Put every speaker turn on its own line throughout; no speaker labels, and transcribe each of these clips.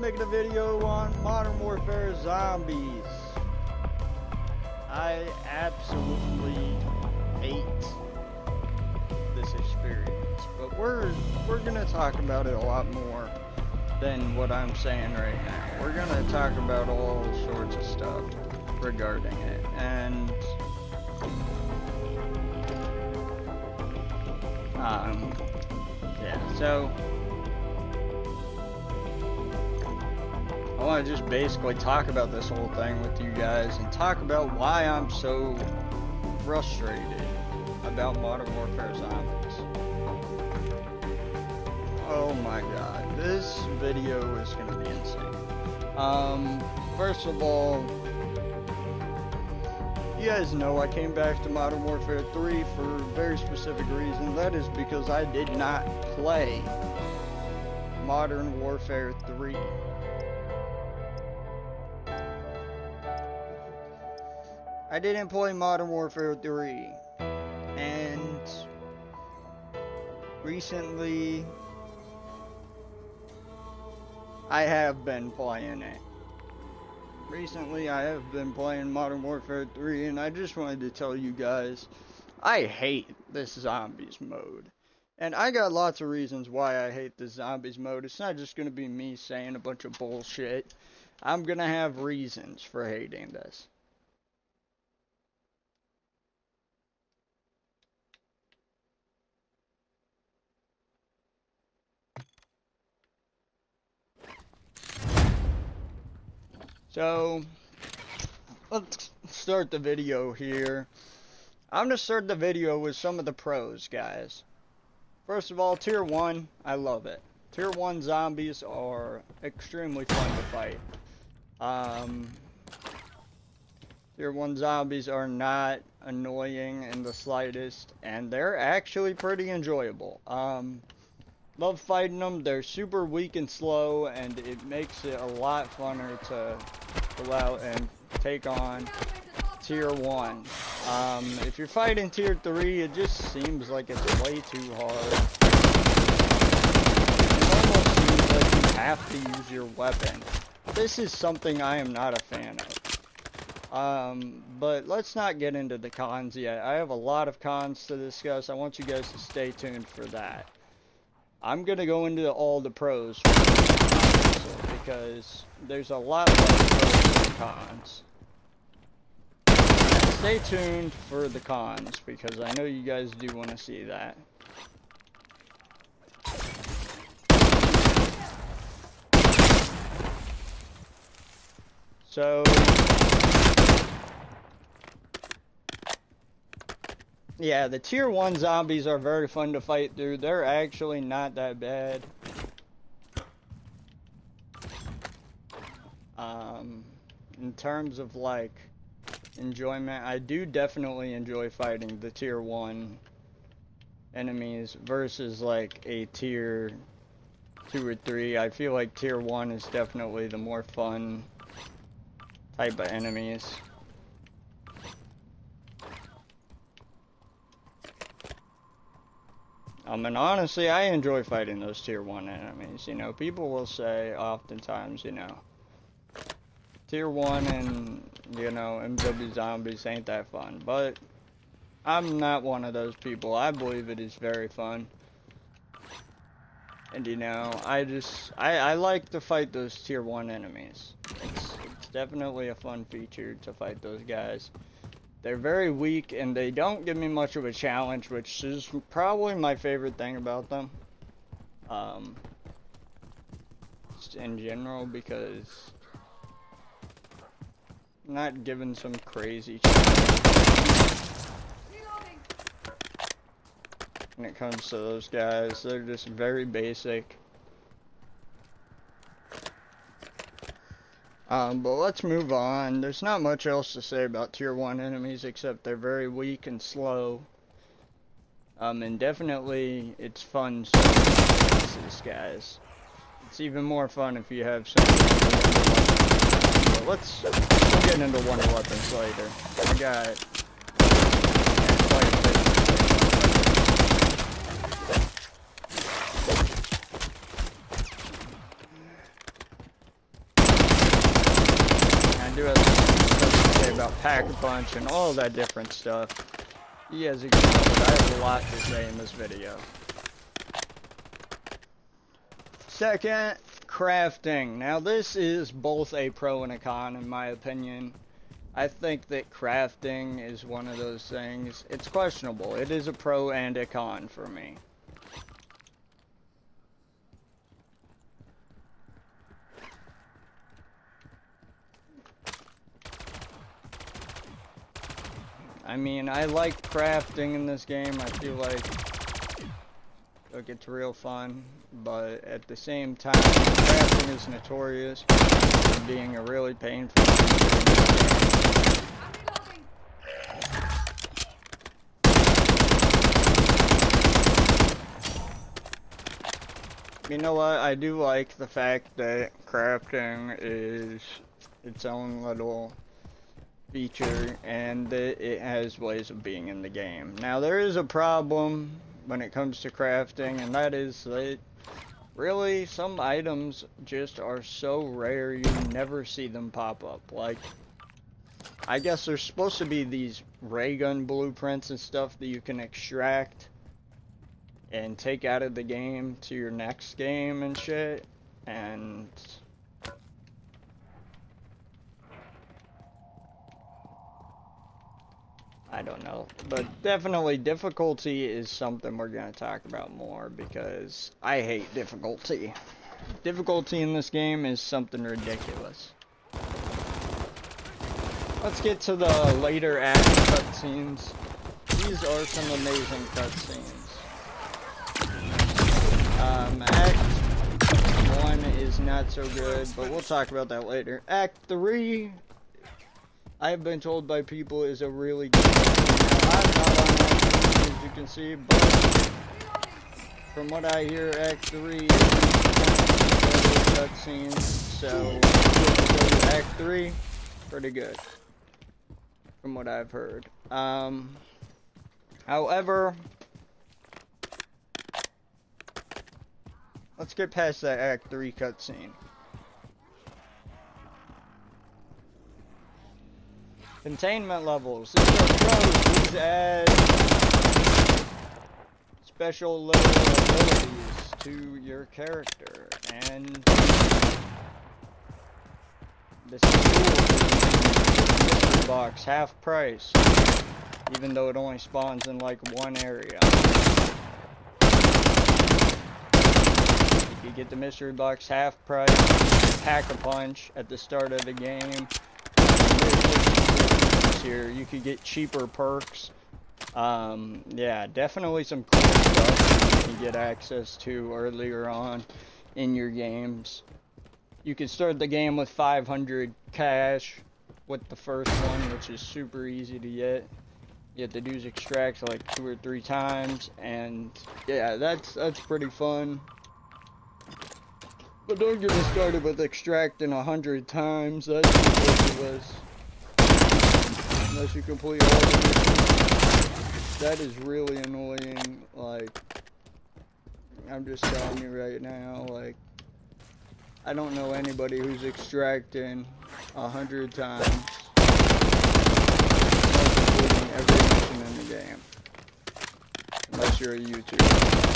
making a video on Modern Warfare Zombies. I absolutely hate this experience, but we're we're gonna talk about it a lot more than what I'm saying right now. We're gonna talk about all sorts of stuff regarding it, and um, yeah, so. Want to just basically talk about this whole thing with you guys and talk about why I'm so frustrated about Modern Warfare Zombies. Oh my god, this video is going to be insane. Um, first of all, you guys know I came back to Modern Warfare 3 for a very specific reason. That is because I did not play Modern Warfare 3. I didn't play Modern Warfare 3. And recently I have been playing it. Recently I have been playing Modern Warfare 3 and I just wanted to tell you guys I hate this zombies mode. And I got lots of reasons why I hate the zombies mode. It's not just going to be me saying a bunch of bullshit. I'm going to have reasons for hating this. So, let's start the video here. I'm going to start the video with some of the pros, guys. First of all, Tier 1, I love it. Tier 1 zombies are extremely fun to fight. Um, Tier 1 zombies are not annoying in the slightest, and they're actually pretty enjoyable. Um, love fighting them. They're super weak and slow, and it makes it a lot funner to go out and take on tier 1. Um, if you're fighting tier 3, it just seems like it's way too hard. It almost seems like you have to use your weapon. This is something I am not a fan of. Um, but let's not get into the cons yet. I have a lot of cons to discuss. I want you guys to stay tuned for that. I'm going to go into all the pros because there's a lot more pros than cons. Stay tuned for the cons because I know you guys do want to see that. So Yeah, the tier 1 zombies are very fun to fight through. They're actually not that bad. Um, in terms of like enjoyment, I do definitely enjoy fighting the tier 1 enemies versus like a tier 2 or 3. I feel like tier 1 is definitely the more fun type of enemies. Um, and honestly, I enjoy fighting those tier 1 enemies. You know, people will say oftentimes, you know, tier 1 and, you know, MW zombies ain't that fun. But, I'm not one of those people. I believe it is very fun. And, you know, I just, I, I like to fight those tier 1 enemies. It's, it's definitely a fun feature to fight those guys. They're very weak and they don't give me much of a challenge, which is probably my favorite thing about them. Um, just in general, because I'm not given some crazy when it comes to those guys. They're just very basic. Um, but let's move on. There's not much else to say about tier 1 enemies except they're very weak and slow. Um, and definitely it's fun these guys. It's even more fun if you have some let's get into wonder weapons later. I got about Pack-a-Punch and all that different stuff. You can tell I have a lot to say in this video. Second, crafting. Now this is both a pro and a con in my opinion. I think that crafting is one of those things. It's questionable. It is a pro and a con for me. I mean, I like crafting in this game. I feel like it gets real fun, but at the same time, crafting is notorious for being a really painful You know what? I do like the fact that crafting is its own little feature and it has ways of being in the game. Now there is a problem when it comes to crafting and that is that really some items just are so rare you never see them pop up. Like I guess there's supposed to be these ray gun blueprints and stuff that you can extract and take out of the game to your next game and shit and I don't know. But definitely difficulty is something we're going to talk about more because I hate difficulty. Difficulty in this game is something ridiculous. Let's get to the later act cutscenes. These are some amazing cutscenes. Um, act 1 is not so good, but we'll talk about that later. Act 3 I've been told by people is a really good game. Now, I'm not on that as you can see, but from what I hear, Act 3 is cutscenes, so Act 3, pretty good, from what I've heard. Um, however, let's get past that Act 3 cutscene. Containment levels. This is. These add special abilities to your character. And this mystery box half price. Even though it only spawns in like one area. You get the mystery box half price, pack a punch at the start of the game here. You could get cheaper perks. Um, yeah, definitely some cool stuff you can get access to earlier on in your games. You can start the game with 500 cash with the first one, which is super easy to get. You have to do is extract like two or three times, and yeah, that's that's pretty fun. But don't get me started with extracting a hundred times. That's ridiculous. Unless you complete all the missions. That is really annoying, like, I'm just telling you right now, like, I don't know anybody who's extracting a hundred times every mission in the game. Unless you're a YouTuber.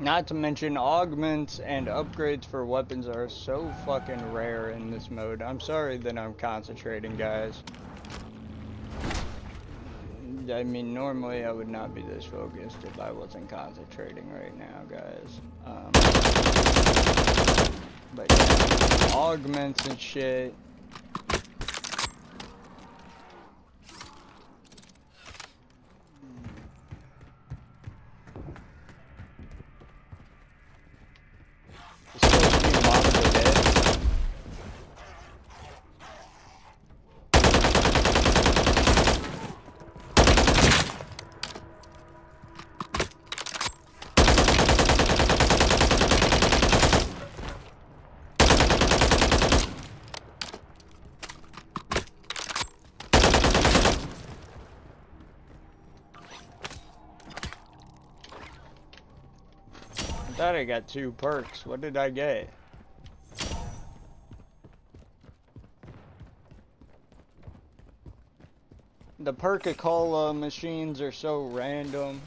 Not to mention augments and upgrades for weapons are so fucking rare in this mode. I'm sorry that I'm concentrating, guys. I mean, normally I would not be this focused if I wasn't concentrating right now, guys. Um, but yeah, augments and shit. I got two perks. What did I get? The Perk-a-Cola machines are so random.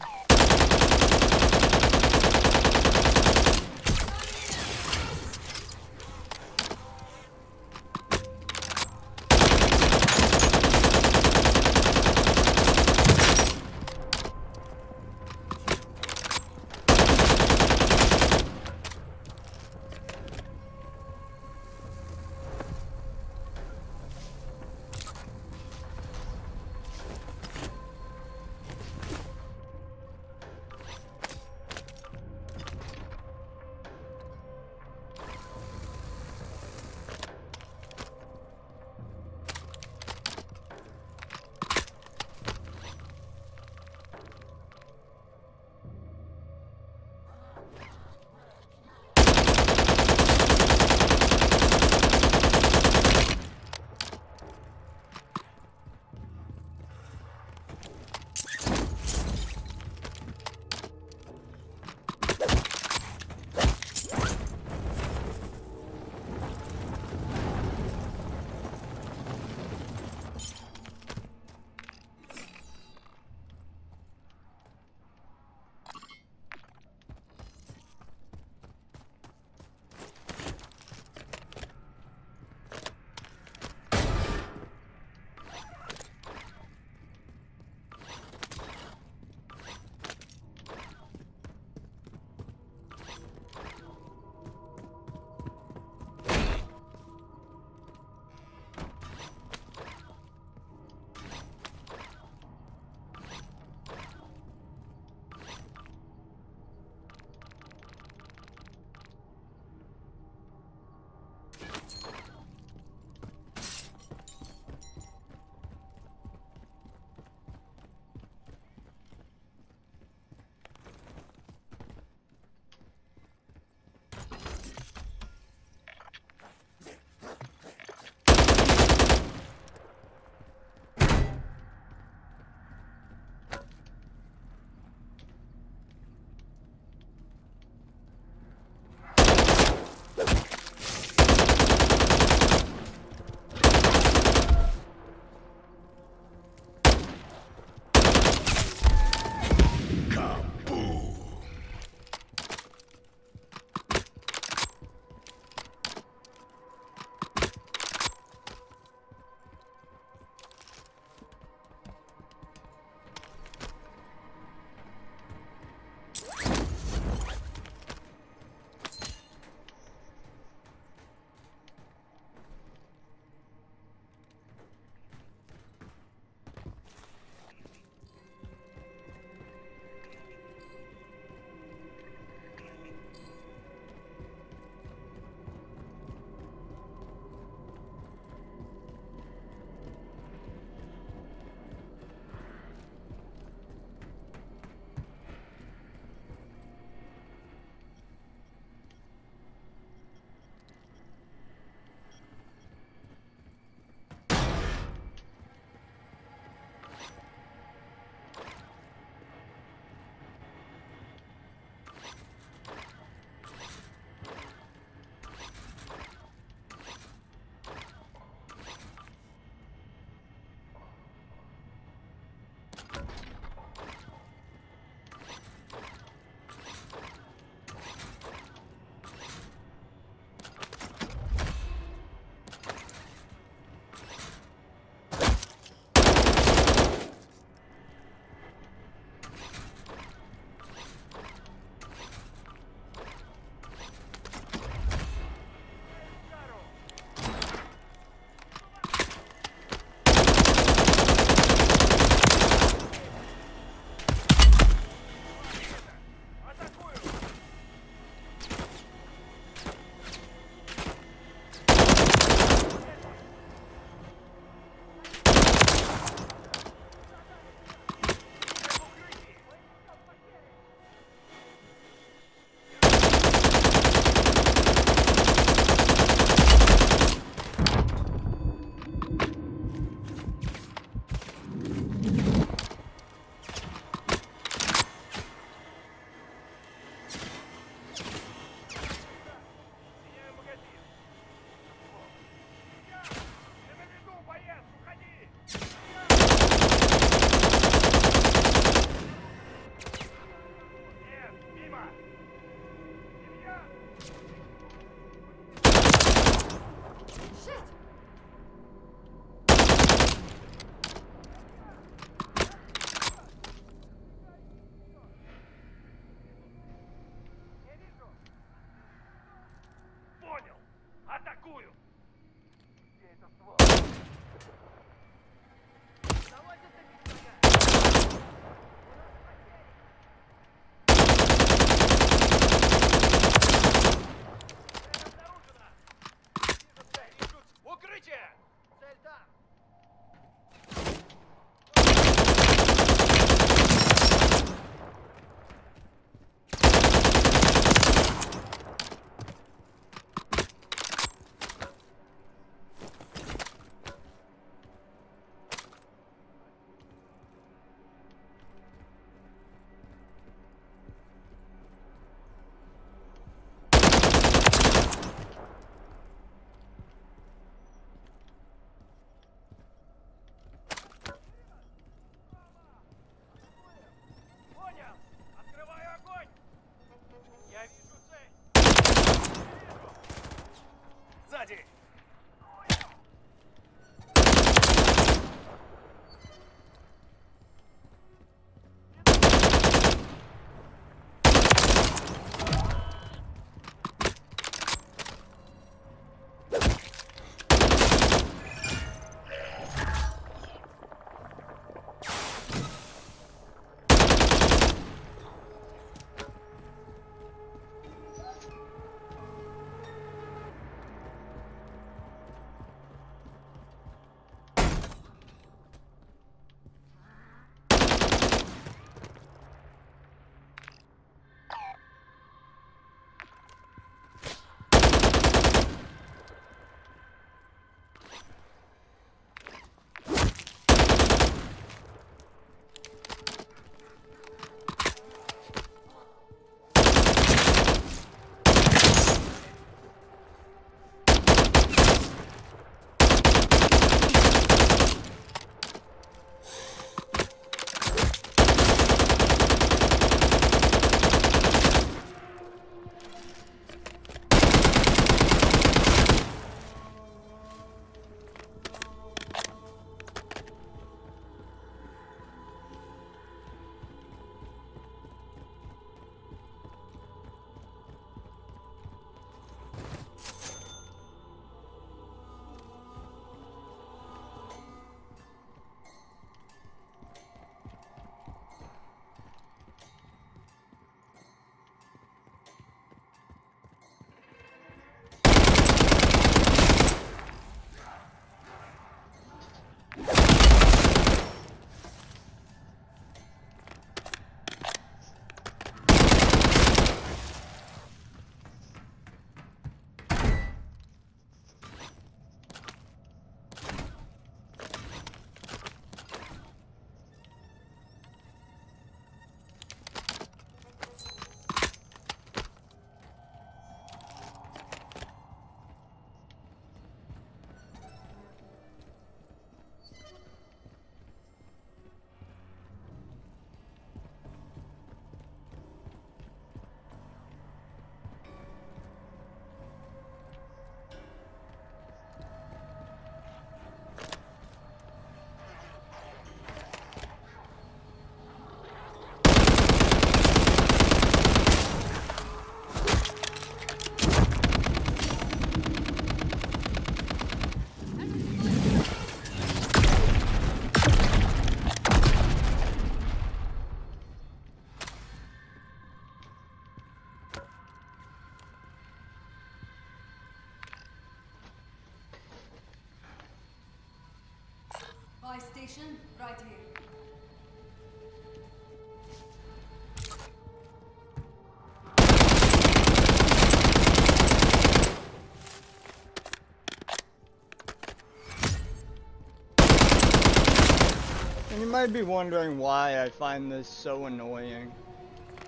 Might be wondering why I find this so annoying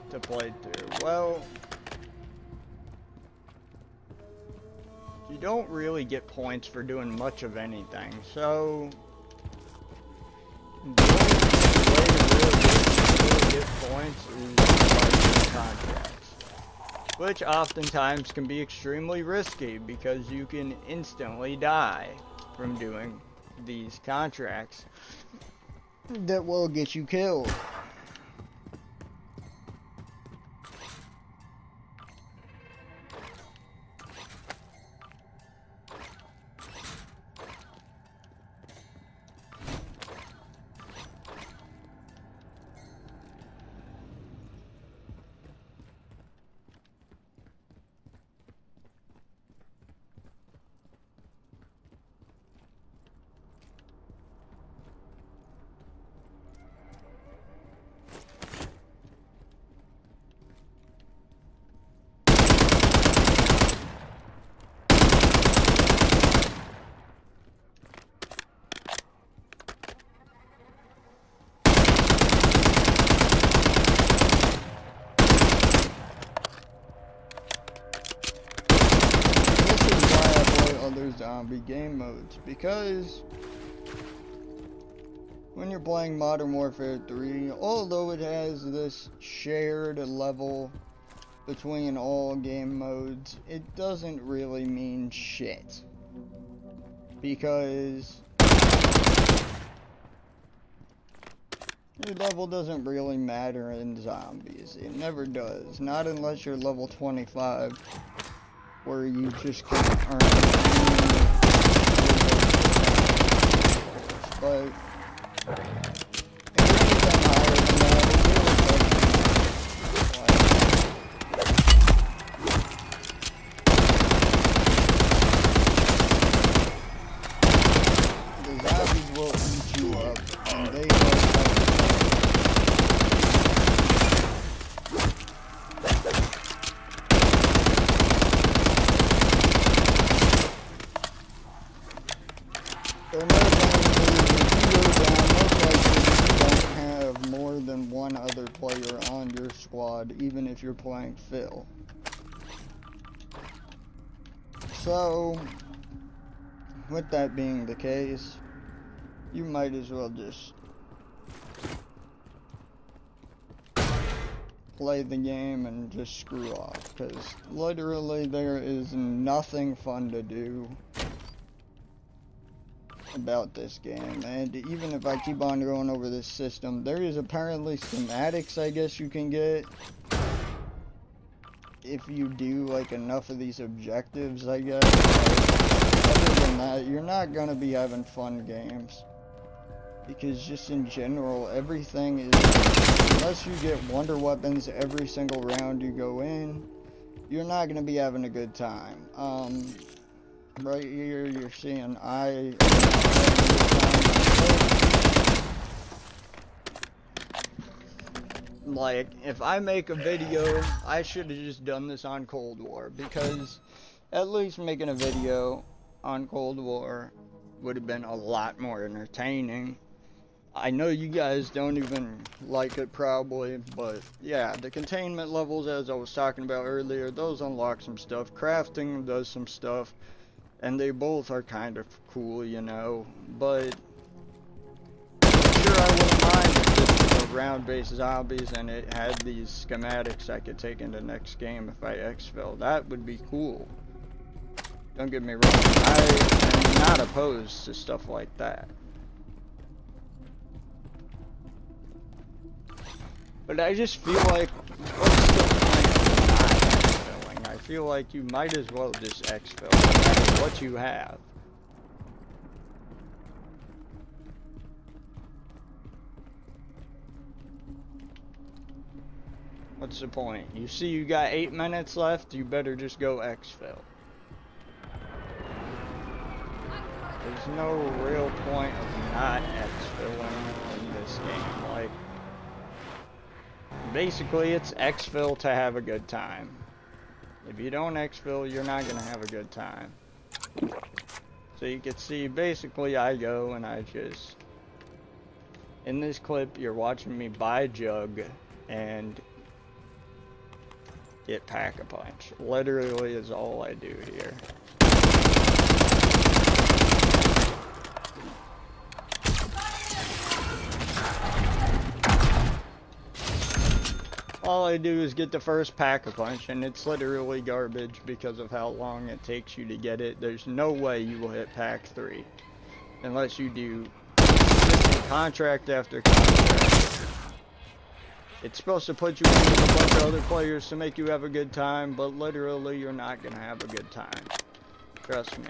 to play through. Well, you don't really get points for doing much of anything, so the only way to really get, points is by contracts, which oftentimes can be extremely risky because you can instantly die from doing these contracts that will get you killed. Because when you're playing Modern Warfare 3, although it has this shared level between all game modes, it doesn't really mean shit. Because your level doesn't really matter in zombies. It never does. Not unless you're level 25, where you just can't earn But anything higher than that, it really doesn't. Like, the zombies will eat you up, and they know how to They're more likely, if you go down, most likely you don't have more than one other player on your squad, playing Phil. So, with that being the case, you might as well just play the game and just screw off, because literally there is nothing fun to do about this game and even if I keep on going over this system there is apparently schematics I guess you can get if you do like enough of these objectives I guess Like, other than that you're not gonna be having fun games. Because just in general everything is unless you get wonder weapons every single round you go in you're not gonna be having a good time. Um right here you're seeing I like if I make a video I should have just done this on Cold War because at least making a video on Cold War would have been a lot more entertaining I know you guys don't even like it probably, but yeah, the containment levels as I was talking about earlier, those unlock some stuff. Crafting does some stuff, and they both are kind of cool, you know, but sure I mind if this was a round-based zombies and it had these schematics I could take into next game if I exfil. That would be cool. Don't get me wrong, I am not opposed to stuff like that. But I just feel like, what's the point of not exfilling? I feel like you might as well just exfil, no matter what you have. What's the point? You see you got eight minutes left, you better just go exfil. There's no real point of not exfilling in this game. Like, basically it's exfil to have a good time. If you don't exfil, you're not gonna have a good time. So you can see, basically I go and I just, in this clip you're watching me buy jug and get pack-a-punch. Literally is all I do here. All I do is get the first pack-a-punch, and it's literally garbage because of how long it takes you to get it. There's no way you will hit pack 3. Unless you do contract after contract. It's supposed to put you in with a bunch of other players to make you have a good time, but literally you're not going to have a good time. Trust me.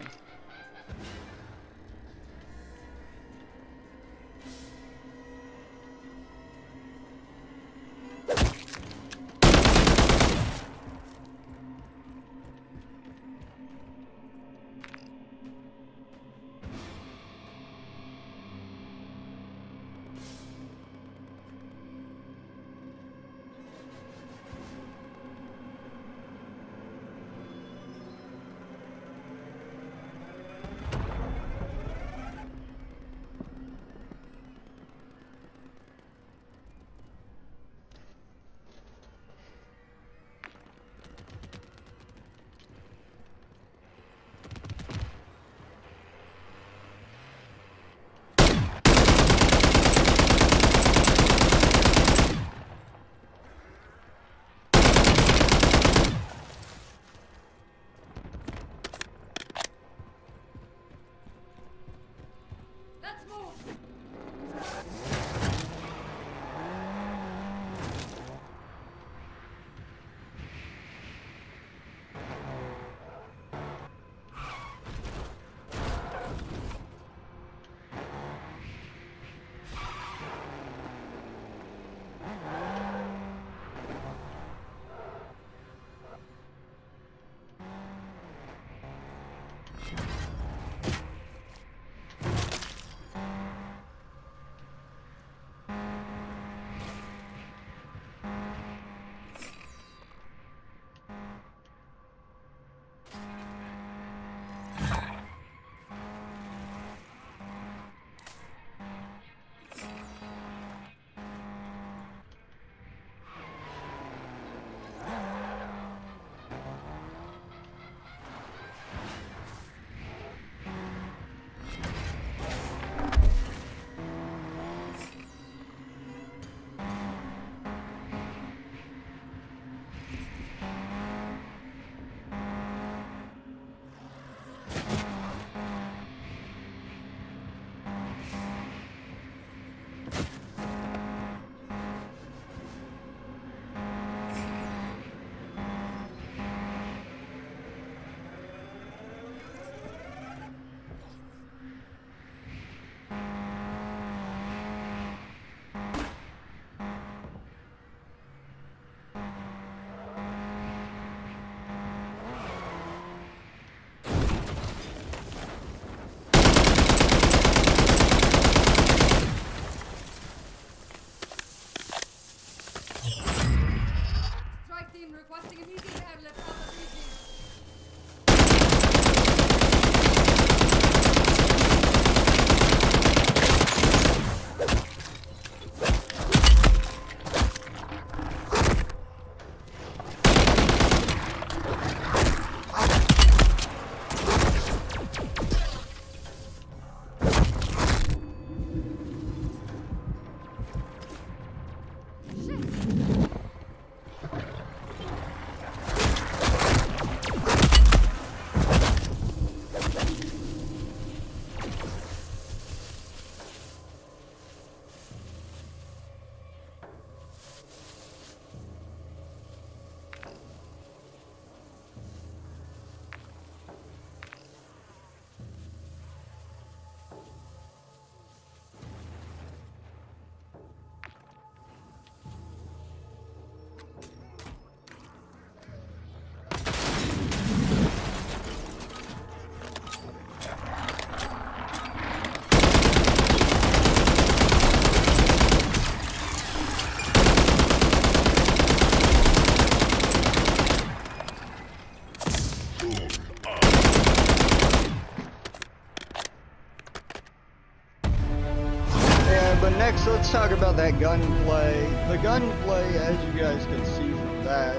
About that gunplay. The gunplay, as you guys can see from that,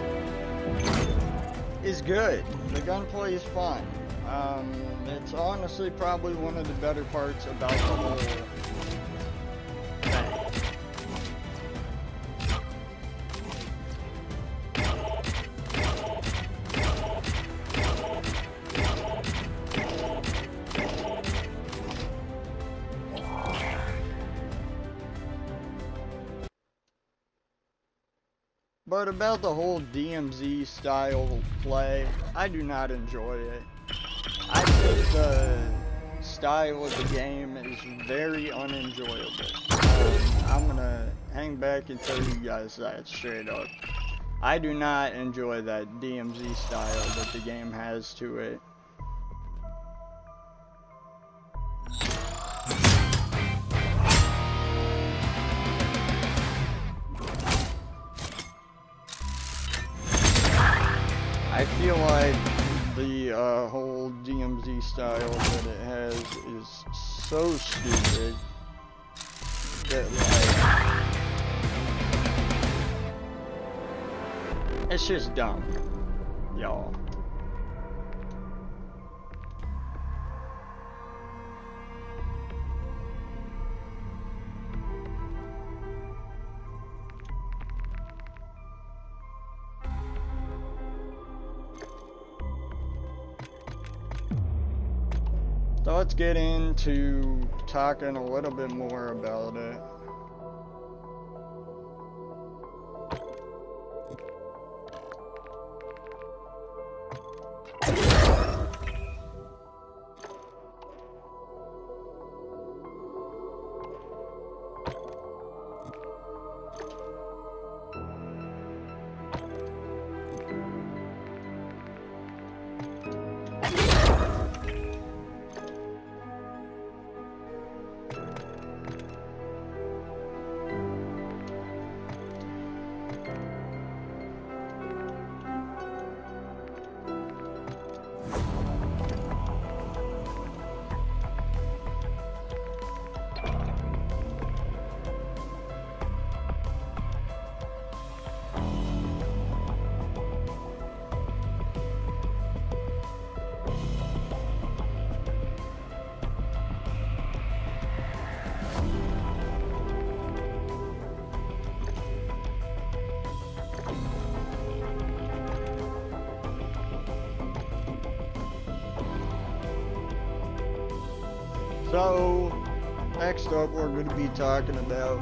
is good. The gunplay is fun. Um, it's honestly probably one of the better parts about the whole about the whole DMZ style play, I do not enjoy it. I think the style of the game is very unenjoyable. Um, I'm gonna hang back and tell you guys that straight up. I do not enjoy that DMZ style that the game has to it. Style that it has is so stupid that like it's just dumb, y'all. Into talking a little bit more about it. So, next up, we're going to be talking about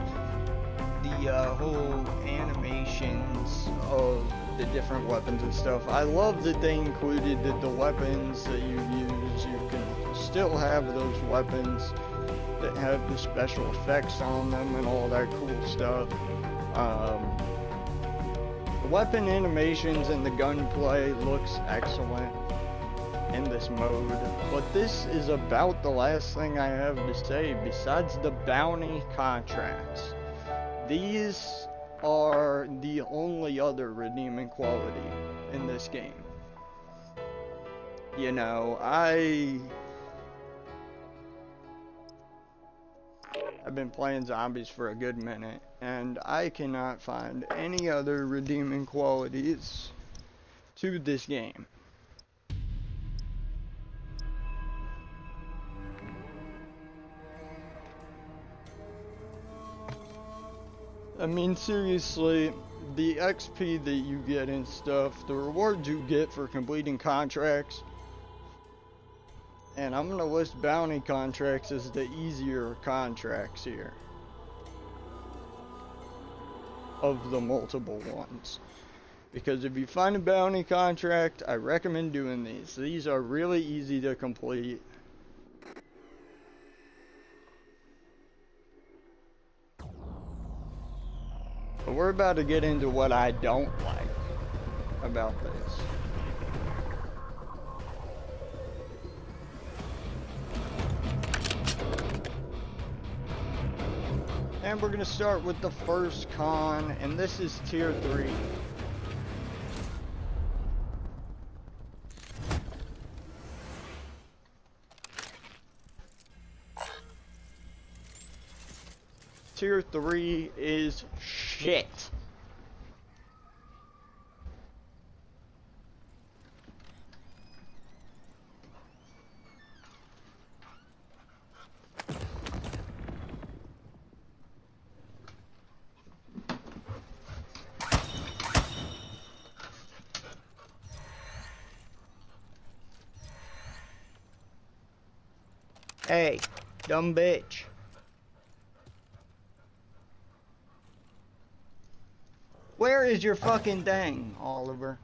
the uh, whole animations of the different weapons and stuff. I love that they included that the weapons that you use, you can still have those weapons that have the special effects on them and all that cool stuff. Um, the weapon animations and the gunplay looks excellent in this mode, but this is about the last thing I have to say besides the bounty contracts. These are the only other redeeming quality in this game. You know, I I've been playing zombies for a good minute and I cannot find any other redeeming qualities to this game. I mean, seriously, the XP that you get and stuff, the rewards you get for completing contracts, and I'm gonna list bounty contracts as the easier contracts here. Of the multiple ones. Because if you find a bounty contract, I recommend doing these. These are really easy to complete. But we're about to get into what I don't like about this. And we're going to start with the first con, and this is tier 3. tier 3 is shit. Hey, dumb bitch. Where is your fucking thing, Oliver?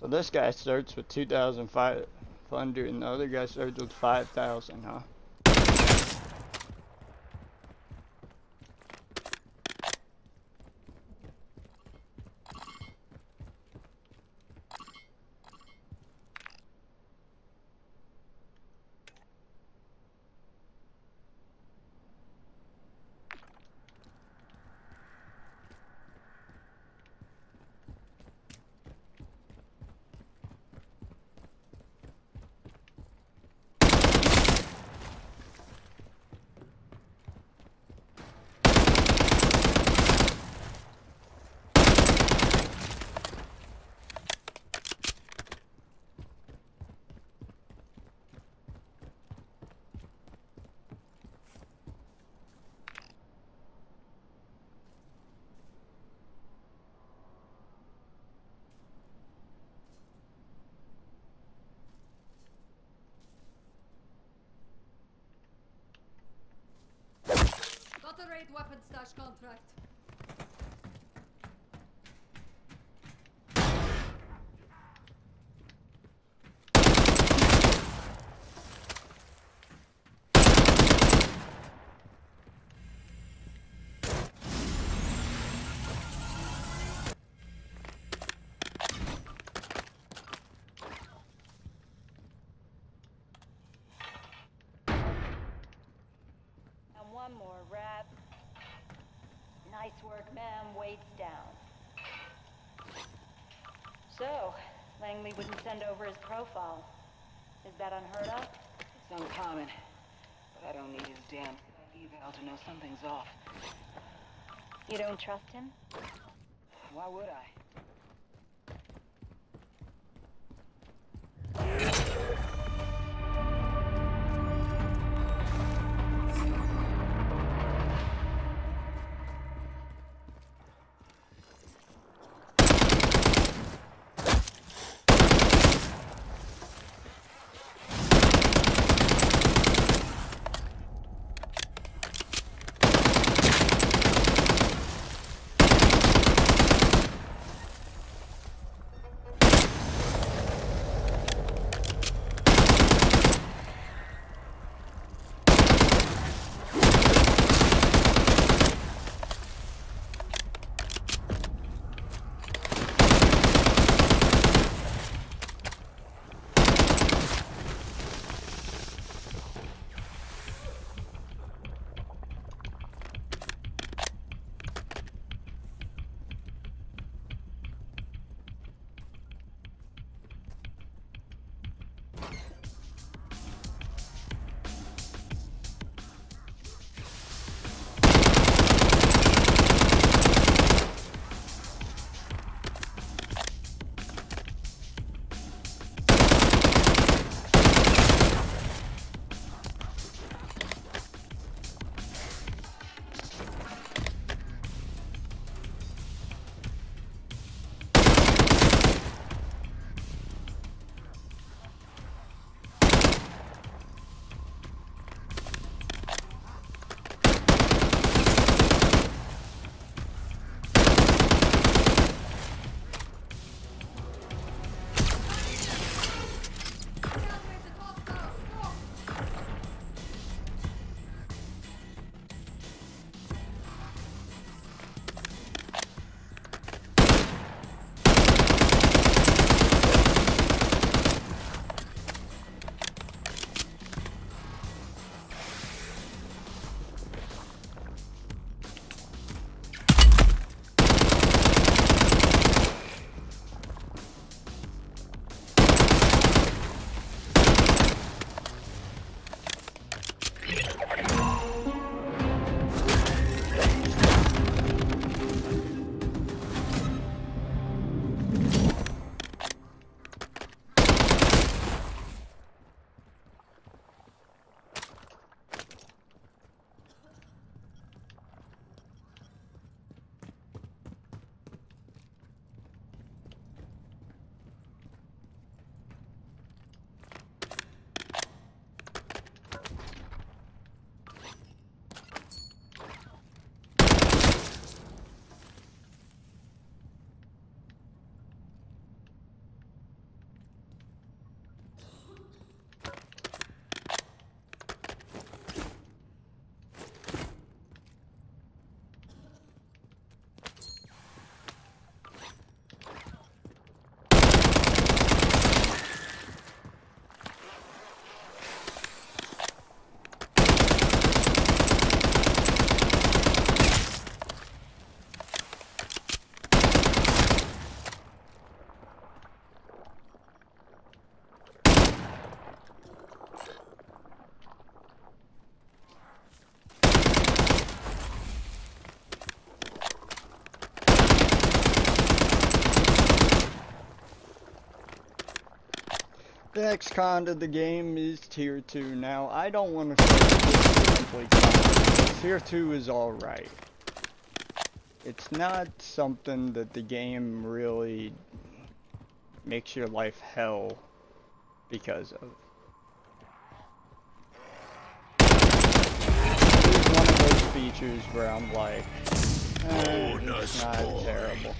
So this guy starts with 2,500 and the other guy starts with 5,000, huh?
A weapon stash contract.
Nice work, ma'am. Weights down. So, Langley wouldn't send over his profile. Is that unheard of?
It's uncommon, but I don't need his damn eval to know something's off.
You don't trust him?
Why would I?
Con of the game is Tier 2. Now, I don't want to simply con. Tier 2 is alright. It's not something that the game really makes your life hell because of. It's one of those features where I'm like, eh, it's not terrible.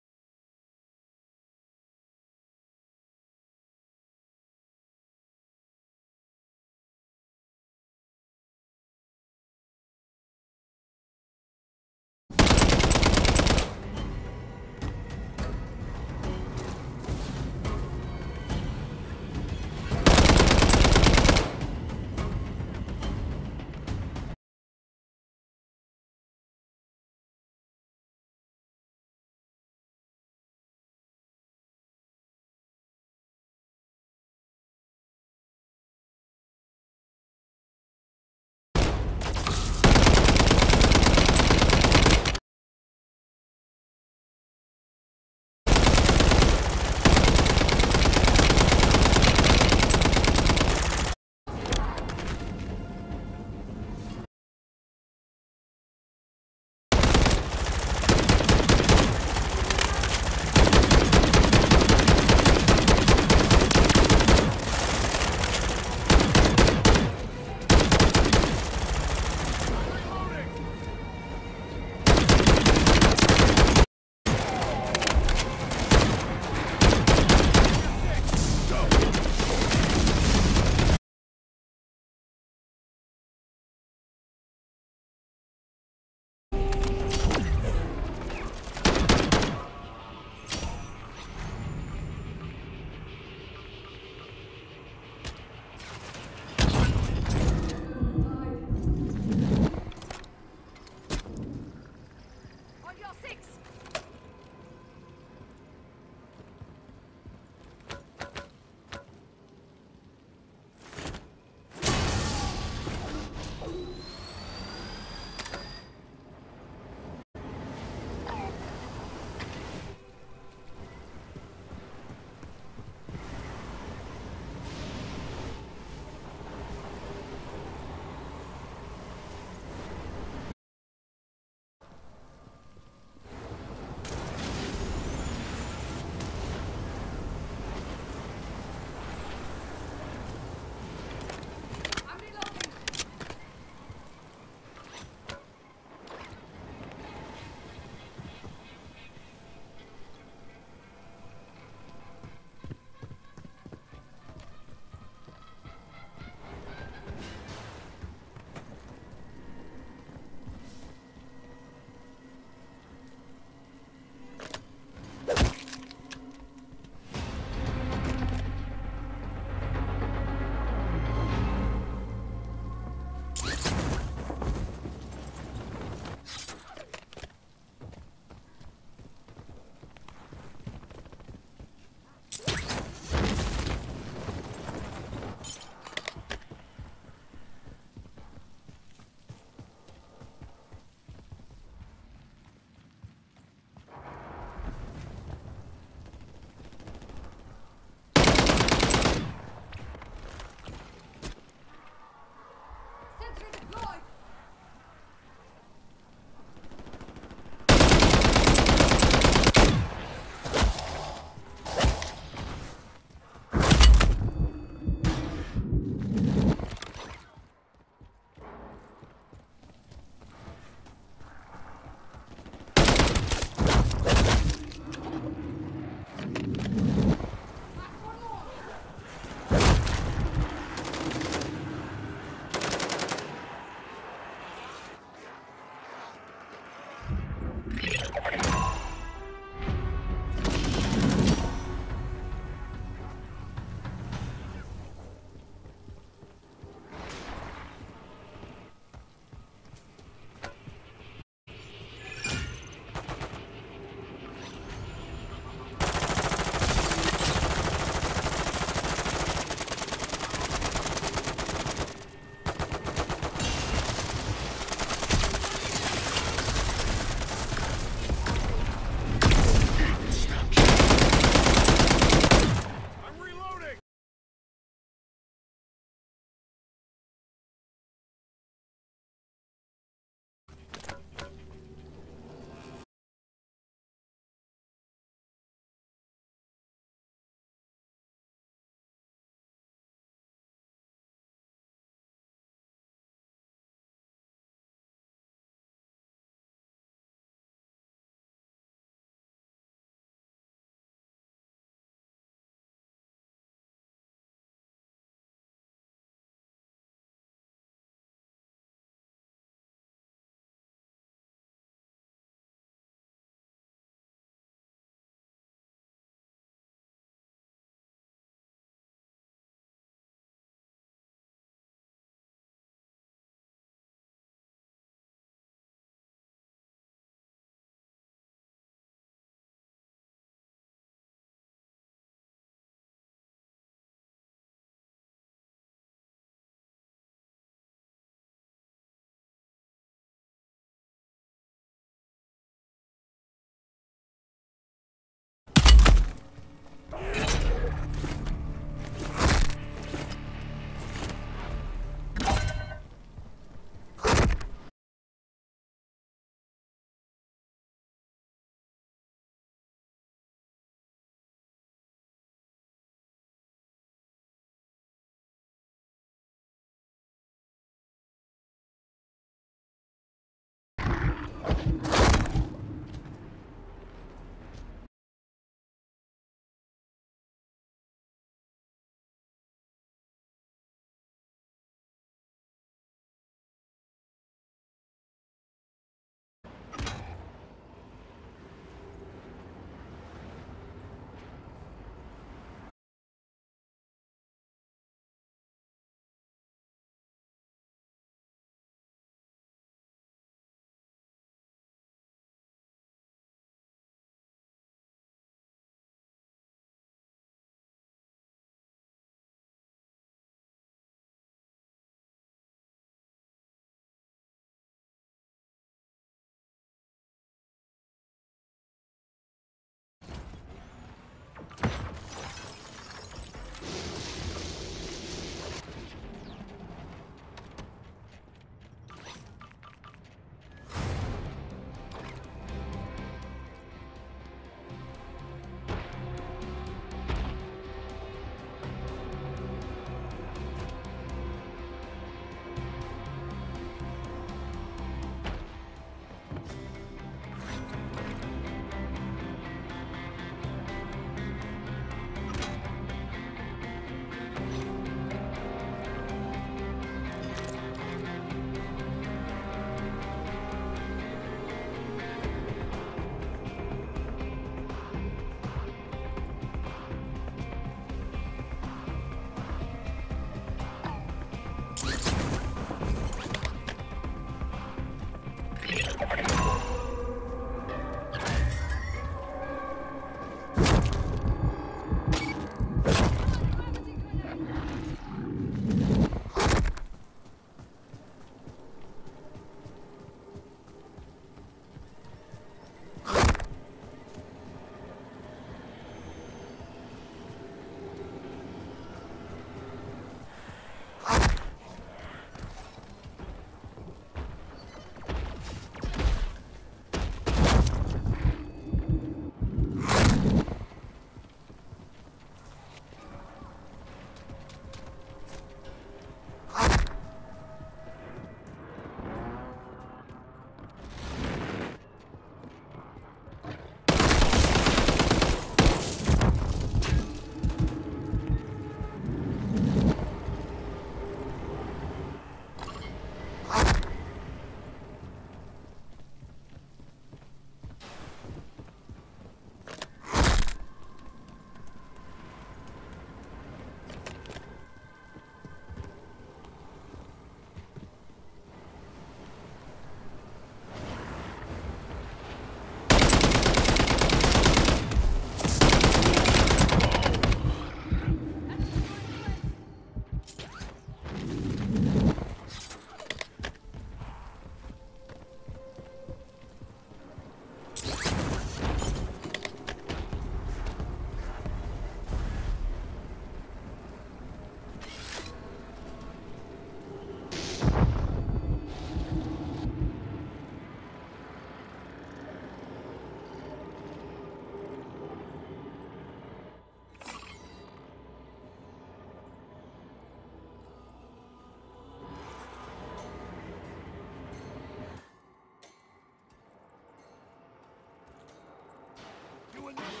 going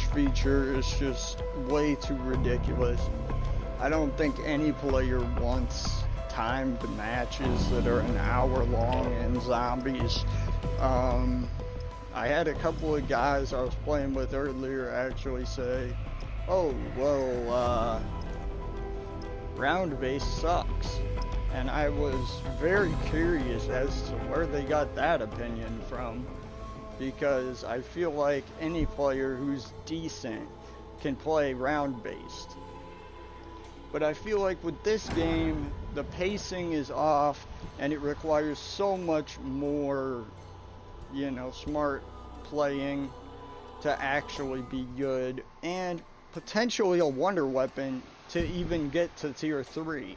feature is just way too ridiculous. I don't think any player wants timed matches that are an hour long in zombies. Um, I had a couple of guys I was playing with earlier actually say, oh, well, uh, round base sucks. And I was very curious as to where they got that opinion from because I feel like any player who's decent can play round based. But I feel like with this game, the pacing is off and it requires so much more, you know, smart playing to actually be good and potentially a wonder weapon to even get to tier 3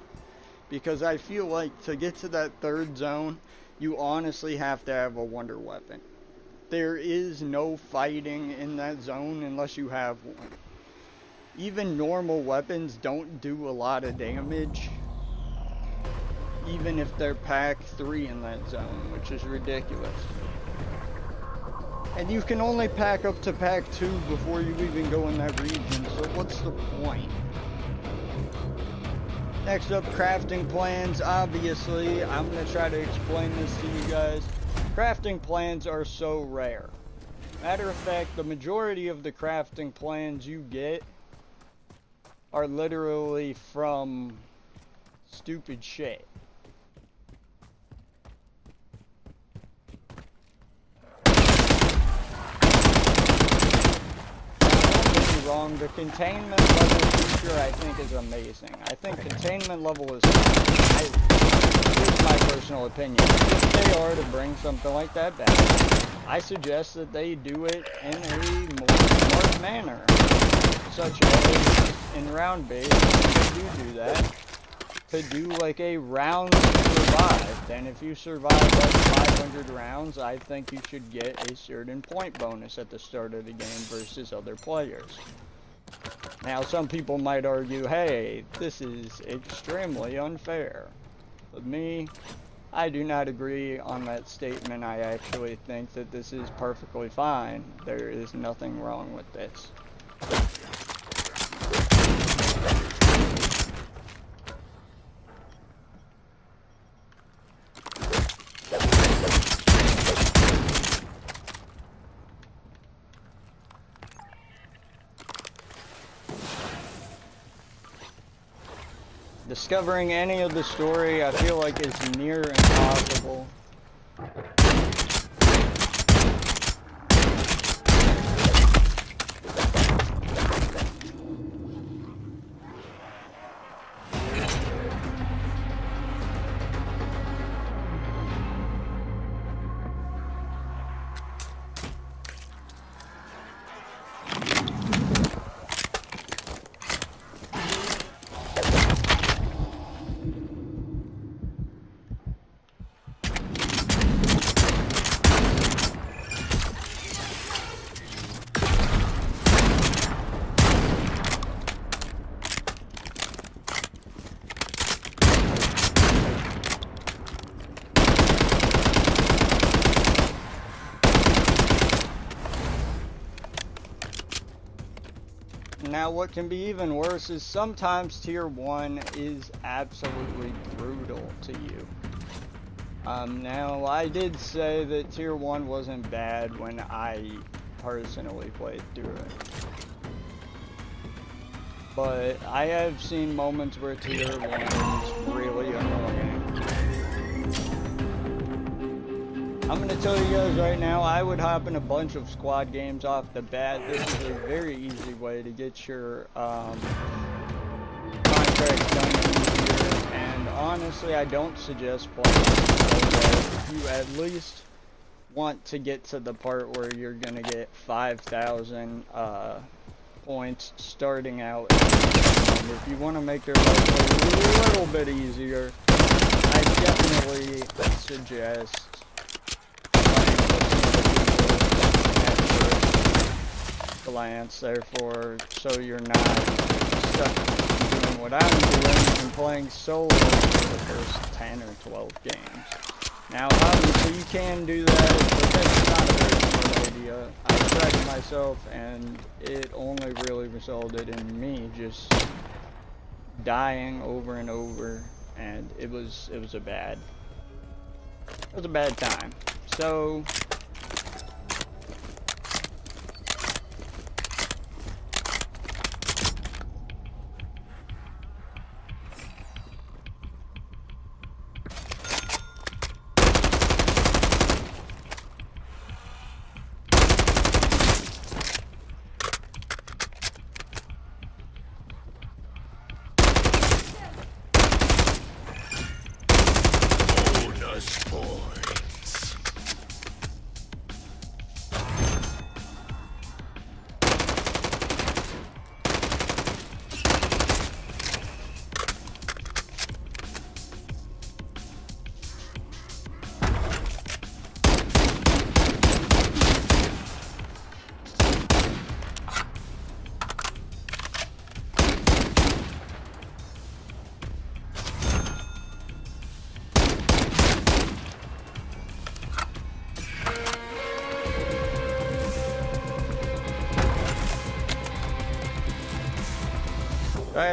because I feel like to get to that third zone you honestly have to have a wonder weapon there is no fighting in that zone unless you have one even normal weapons don't do a lot of damage even if they're pack 3 in that zone which is ridiculous and you can only pack up to pack 2 before you even go in that region, so what's the point? Next up, crafting plans. Obviously, I'm going to try to explain this to you guys. Crafting plans are so rare. Matter of fact, the majority of the crafting plans you get are literally from stupid shit. wrong. The containment level feature I think is amazing. I think containment level is I, here's my personal opinion. If they are to bring something like that back, I suggest that they do it in a more smart manner. Such as in round base, if they do do that. To do like a round survived, and if you survive like 500 rounds, I think you should get a certain point bonus at the start of the game versus other players. Now, some people might argue, hey, this is extremely unfair. Me, I do not agree on that statement. I actually think that this is perfectly fine. There is nothing wrong with this. Discovering any of the story I feel like is near impossible. Now what can be even worse is sometimes tier 1 is absolutely brutal to you. Um, now I did say that tier 1 wasn't bad when I personally played through it. But I have seen moments where tier 1 is really annoying. I'm gonna tell you guys right now, I would hop in a bunch of squad games off the bat. This is a very easy way to get your um, done. And honestly, I don't suggest playing if you at least want to get to the part where you're gonna get 5,000 uh, points starting out. If you want to make your life a little bit easier, I definitely suggest glance, therefore, so you're not stuck doing what I'm doing and playing solo for the first 10 or 12 games. Now, obviously, you can do that, but that's not a very smart idea. I tried it myself, and it only really resulted in me just dying over and over, and it was it was a bad it was a bad time. So.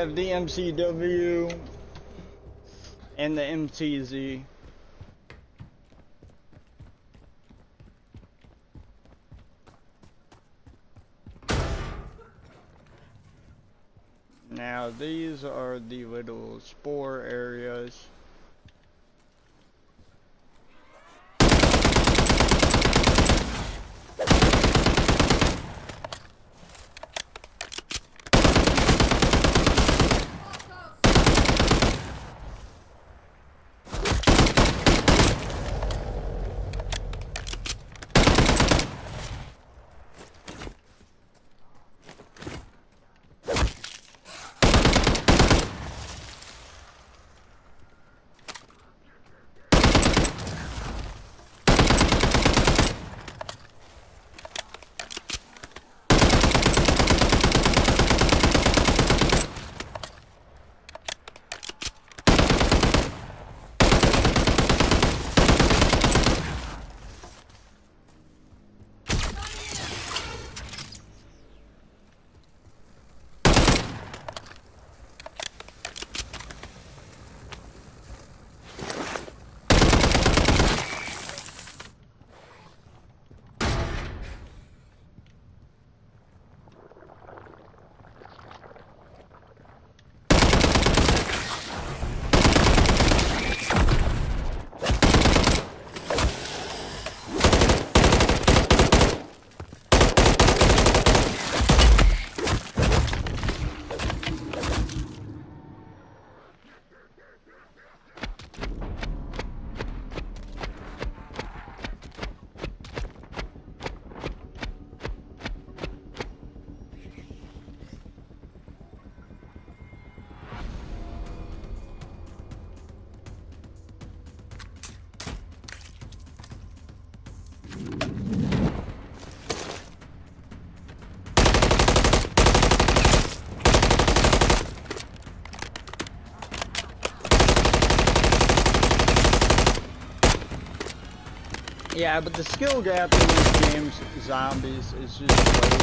Have the MCW and the MTZ. Now these are the little spore areas. Yeah, but the skill gap in these games, zombies, is just way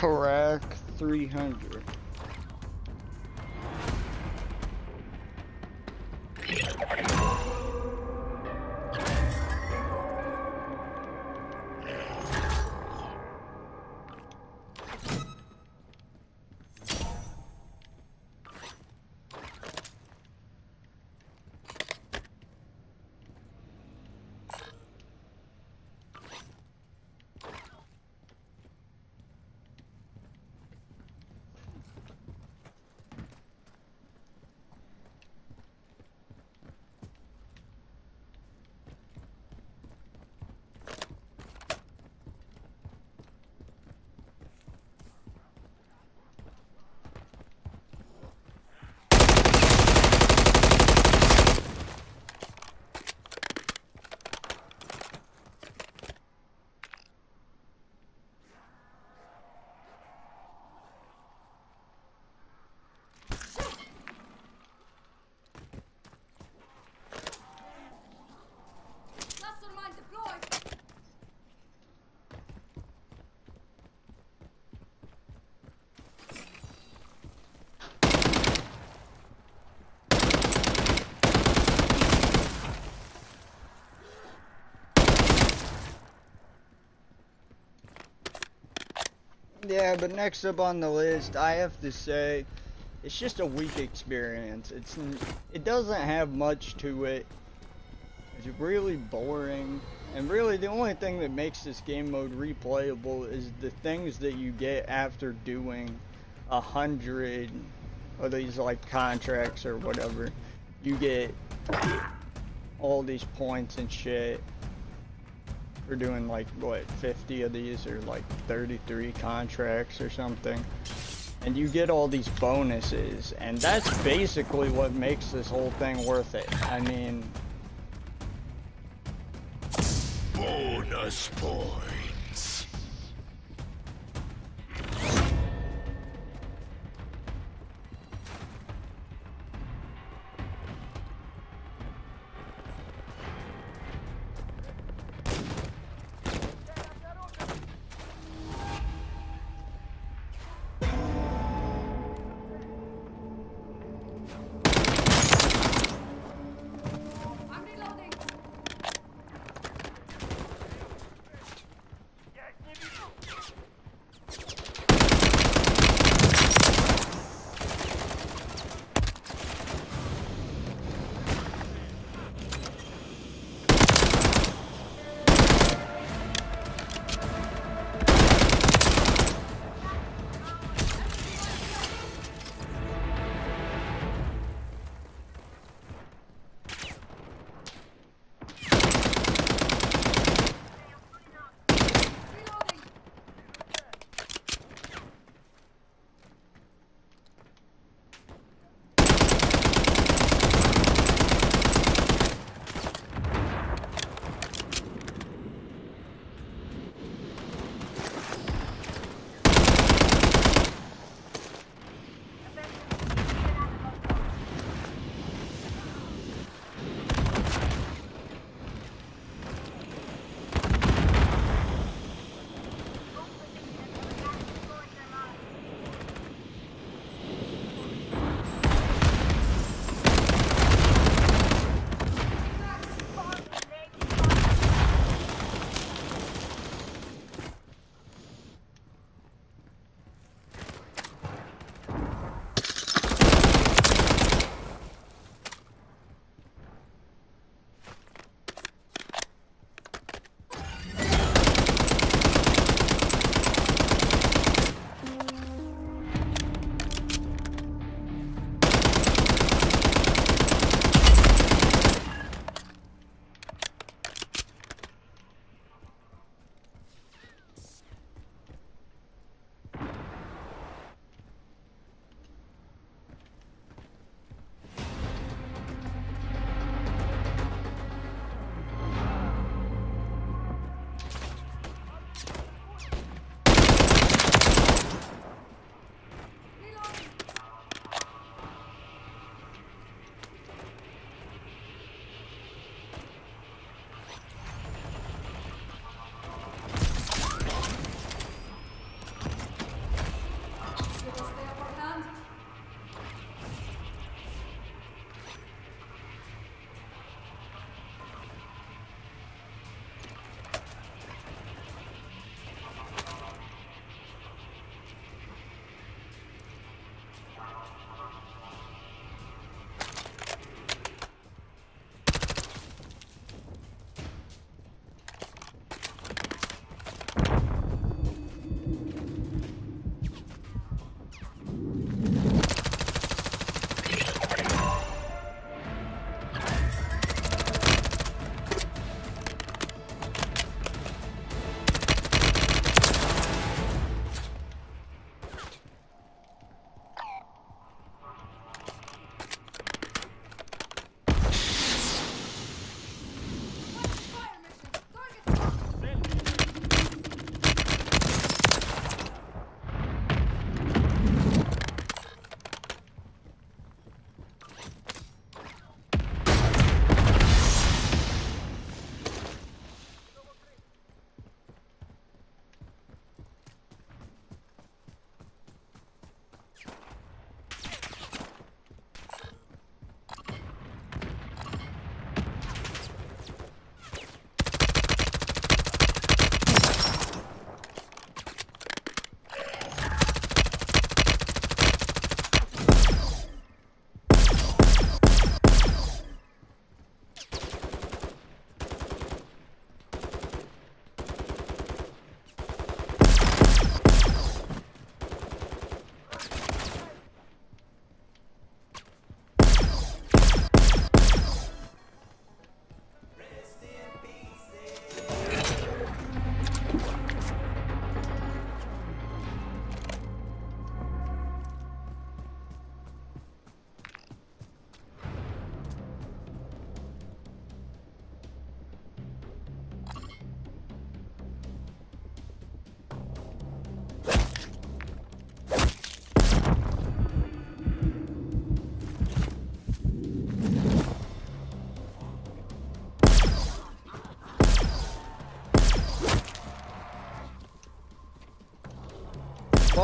Karak 300. Yeah, but next up on the list, I have to say, it's just a weak experience. It's it doesn't have much to it. It's really boring, and really the only thing that makes this game mode replayable is the things that you get after doing a hundred of these like contracts or whatever. You get all these points and shit for doing like what 50 of these or like 33 contracts or something and you get all these bonuses and that's basically what makes this whole thing worth it i mean
Bonus points.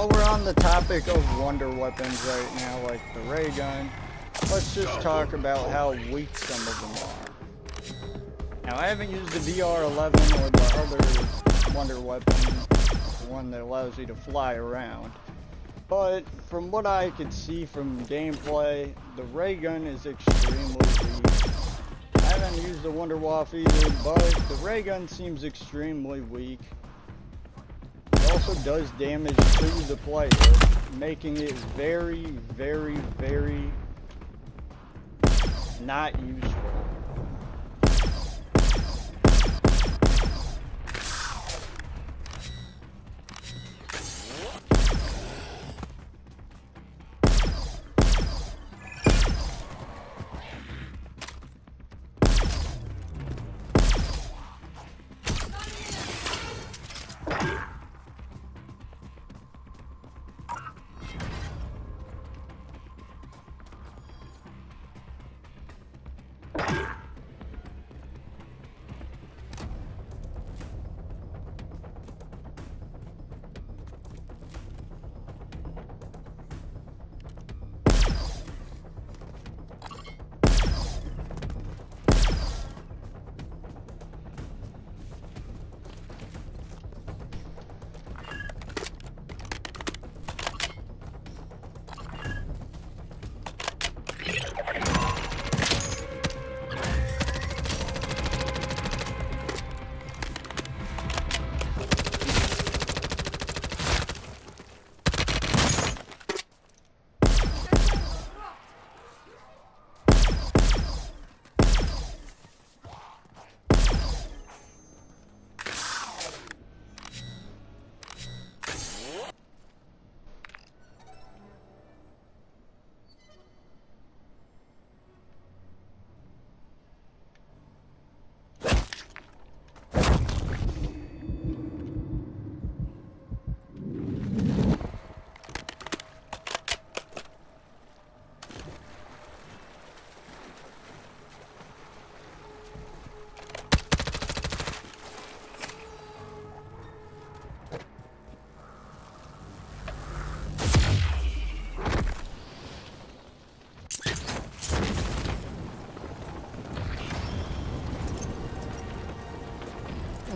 While we're on the topic of wonder weapons right now, like the ray gun, let's just talk about how weak some of them are. Now, I haven't used the VR-11 or the other wonder weapon, the one that allows you to fly around. But from what I could see from gameplay, the ray gun is extremely weak. I haven't used the Wonder Waff either, but the ray gun seems extremely weak. Also does damage to the player, making it very, very, very not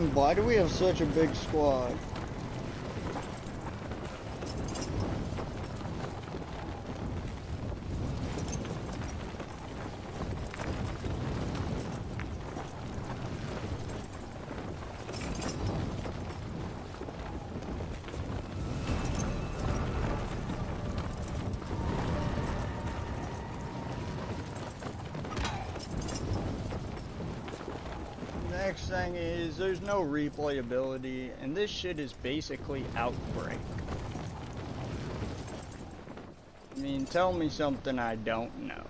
why do we have such a big squad? Thing is there's no replayability and this shit is basically Outbreak. I mean, tell me something I don't know.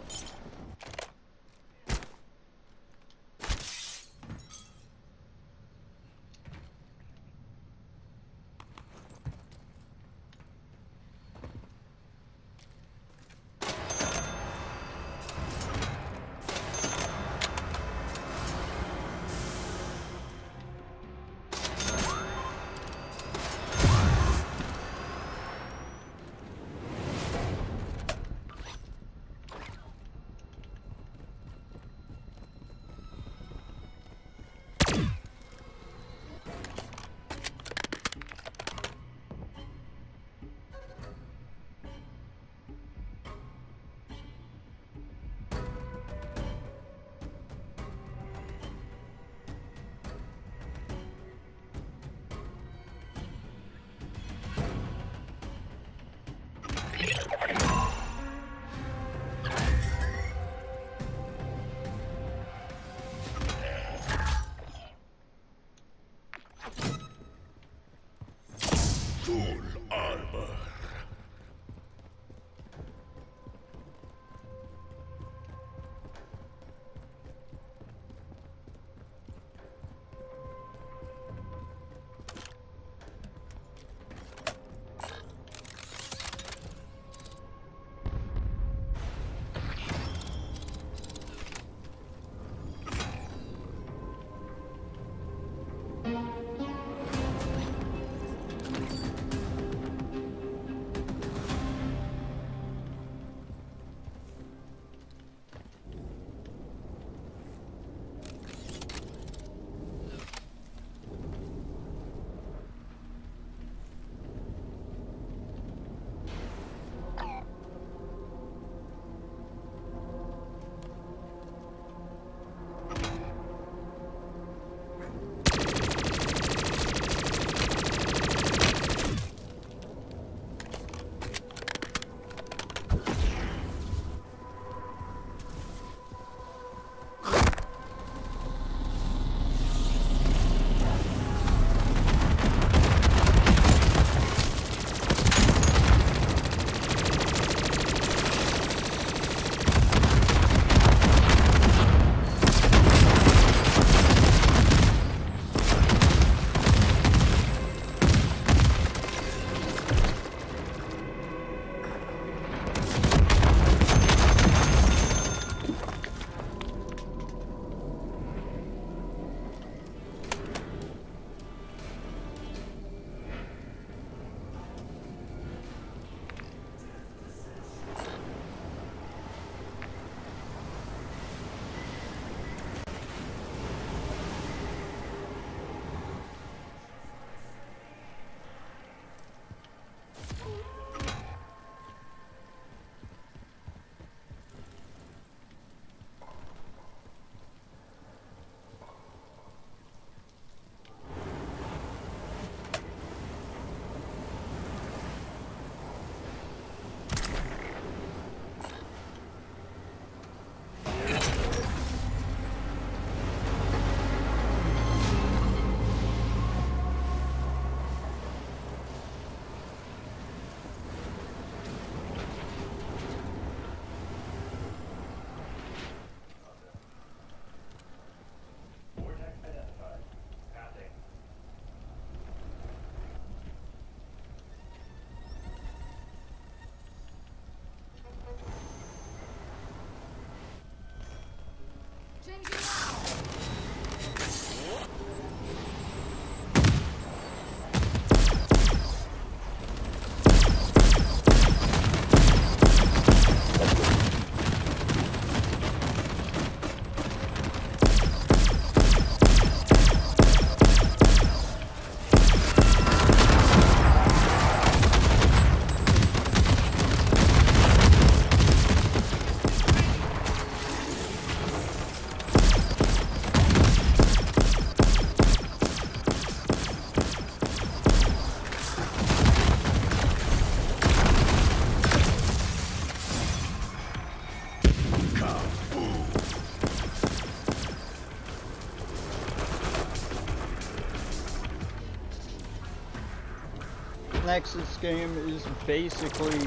Nexus game is basically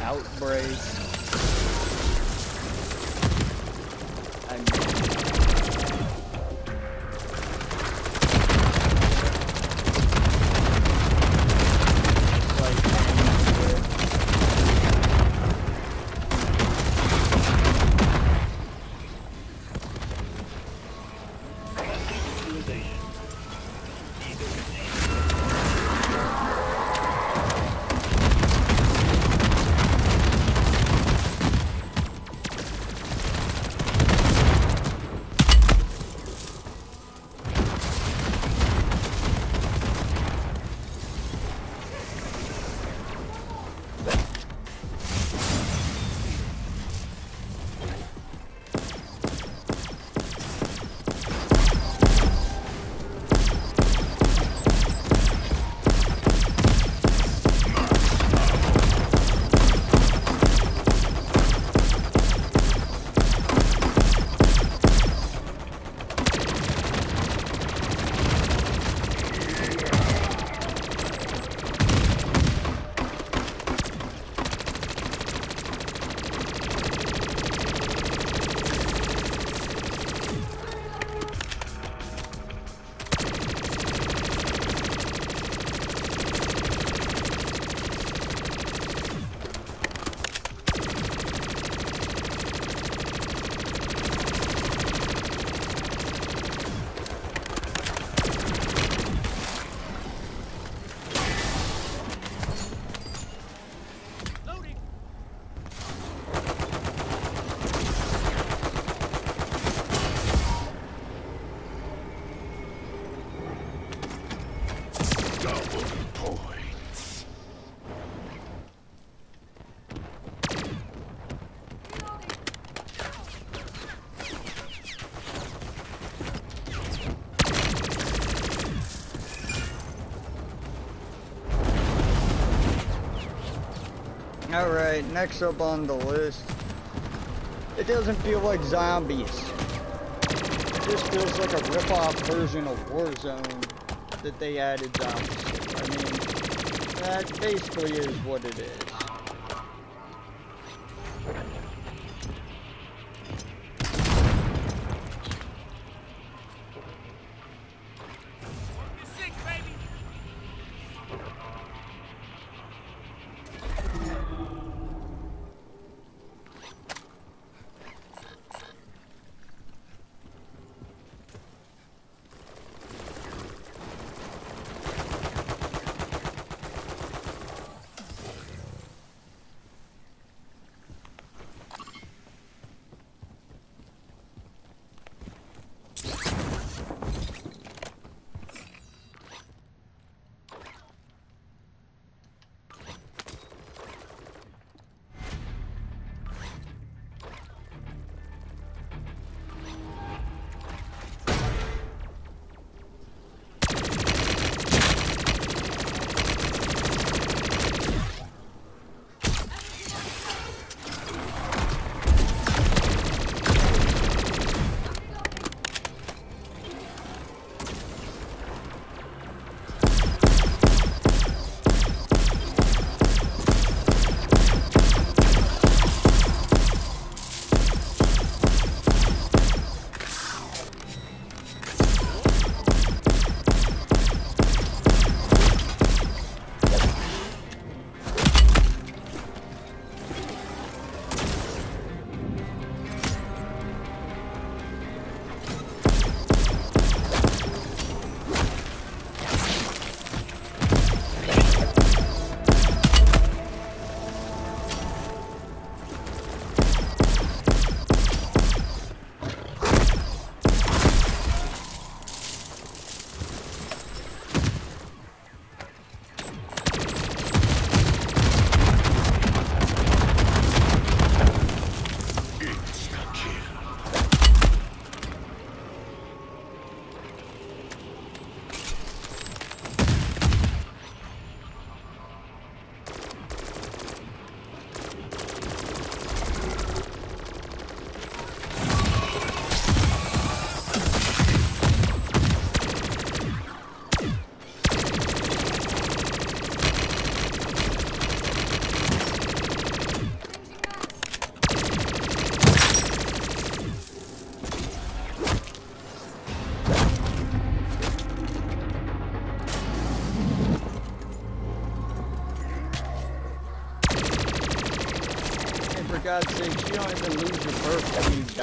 Outbreak. Alright, next up on the list. It doesn't feel like zombies. It just feels like a rip-off version of Warzone that they added zombies. I mean, that basically is what it is.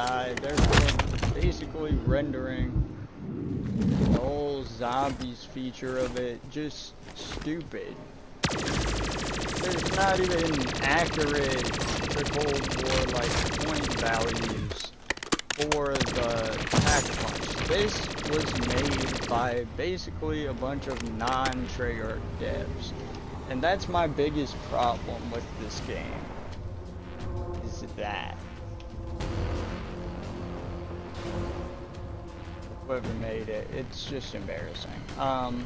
They're basically rendering the whole zombies feature of it just stupid. There's not even accurate triple or like point values for the pack punch. This was made by basically a bunch of non-Treyarch devs. And that's my biggest problem with this game. Is that. Whoever made it, it's just embarrassing. Um,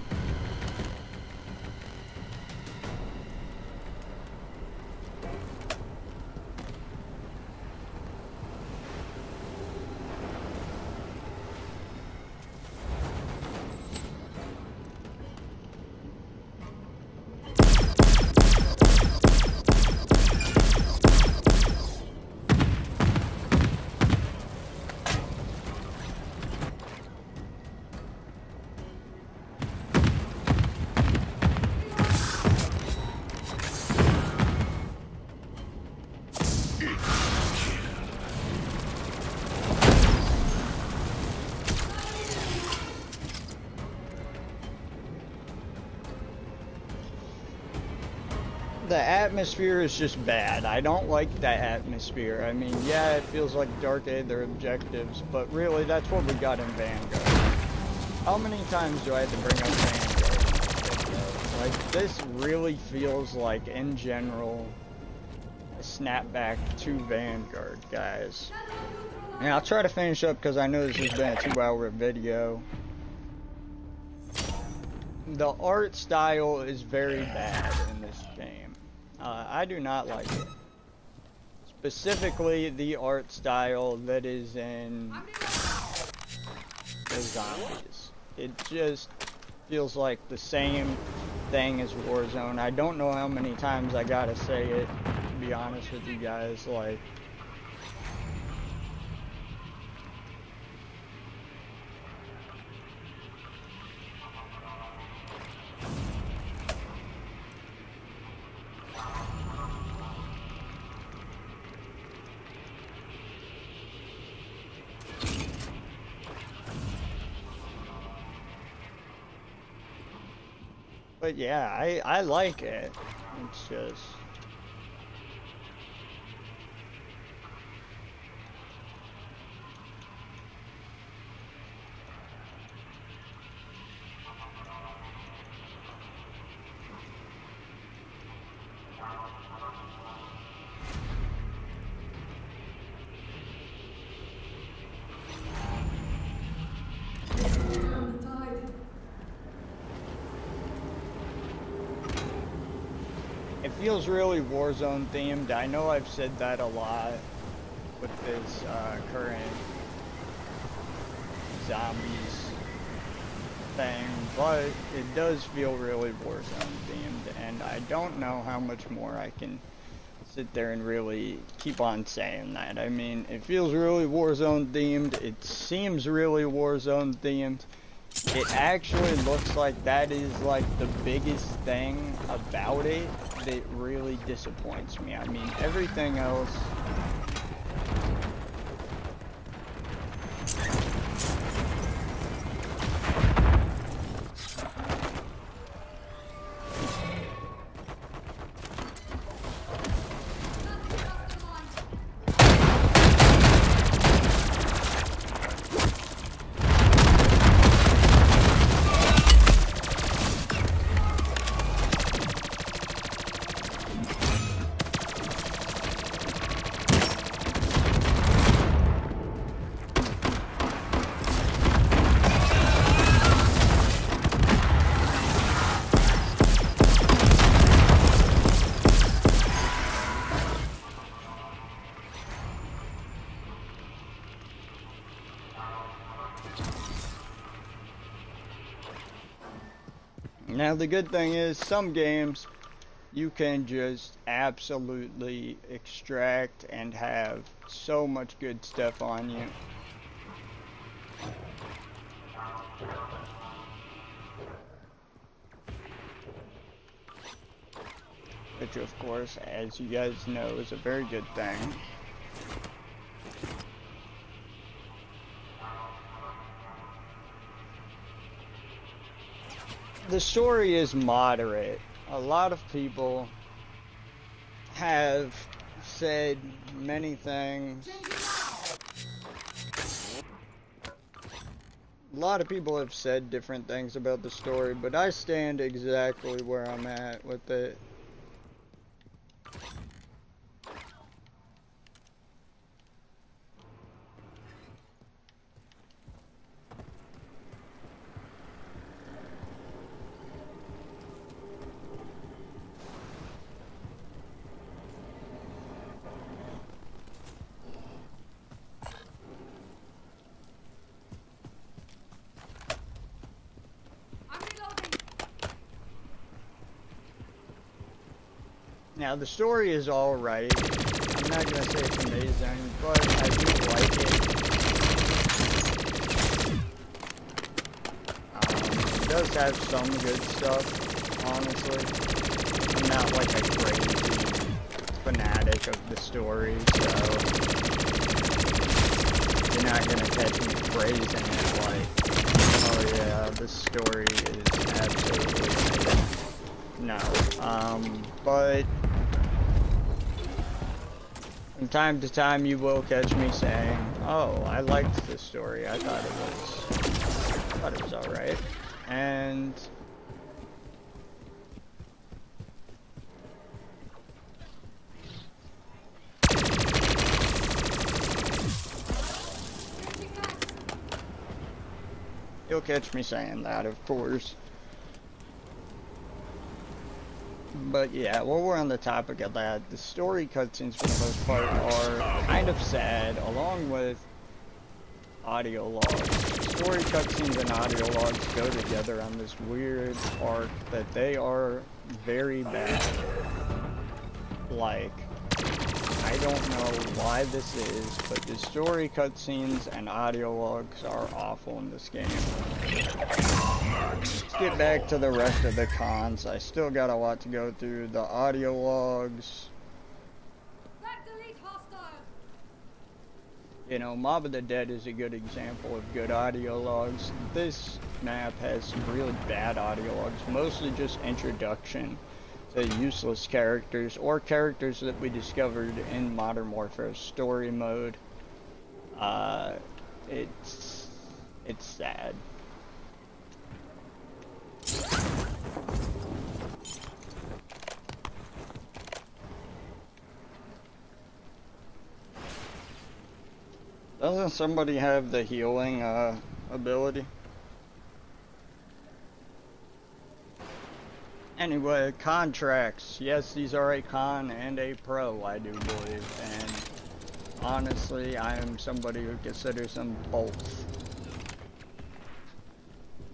atmosphere is just bad. I don't like that atmosphere. I mean, yeah, it feels like Dark Age, their objectives, but really, that's what we got in Vanguard. How many times do I have to bring up Vanguard? Like, this really feels like, in general, a snapback to Vanguard, guys. And I'll try to finish up because I know this has been a two-hour video. The art style is very bad in this game. Uh, I do not like it. Specifically, the art style that is in the zombies. It just feels like the same thing as Warzone. I don't know how many times I gotta say it, to be honest with you guys. Like, But yeah, I, I like it. It's just...
On the tide.
Really Warzone themed. I know I've said that a lot with this uh, current zombies thing, but it does feel really Warzone themed, and I don't know how much more I can sit there and really keep on saying that. I mean, it feels really Warzone themed. It seems really Warzone themed. It actually looks like that is like the biggest thing about it that really disappoints me. I mean, everything else. The good thing is some games you can just absolutely extract and have so much good stuff on you. Which of course, as you guys know, is a very good thing. The story is moderate. A lot of people have said many things. A lot of people have said different things about the story, but I stand exactly where I'm at with it. Now the story is alright. I'm not gonna say it's amazing, but I do like it. Um, it does have some good stuff, honestly. I'm not like a crazy fanatic of the story, so you're not gonna catch me praising it like, oh yeah, this story is absolutely amazing. No. Um, but from time to time you will catch me saying, "Oh, I liked this story. I thought it was, I thought it was all right," and you'll catch me saying that, of course. But yeah, while we're on the topic of that, the story cutscenes for the most part are kind of sad, along with audio logs. Story cutscenes and audio logs go together on this weird arc that they are very bad. Like, I don't know why this is, but the story cutscenes and audio logs are awful in this game. Let's get back to the rest of the cons. I still got a lot to go through. The audio logs,
Back delete hostile.
you know, Mob of the Dead is a good example of good audio logs. This map has some really bad audio logs, mostly just introduction to useless characters or characters that we discovered in Modern Warfare story mode. Uh, it's it's sad. Doesn't somebody have the healing uh, ability? Anyway, contracts. Yes, these are a con and a pro, I do believe. And honestly, I am somebody who considers them both.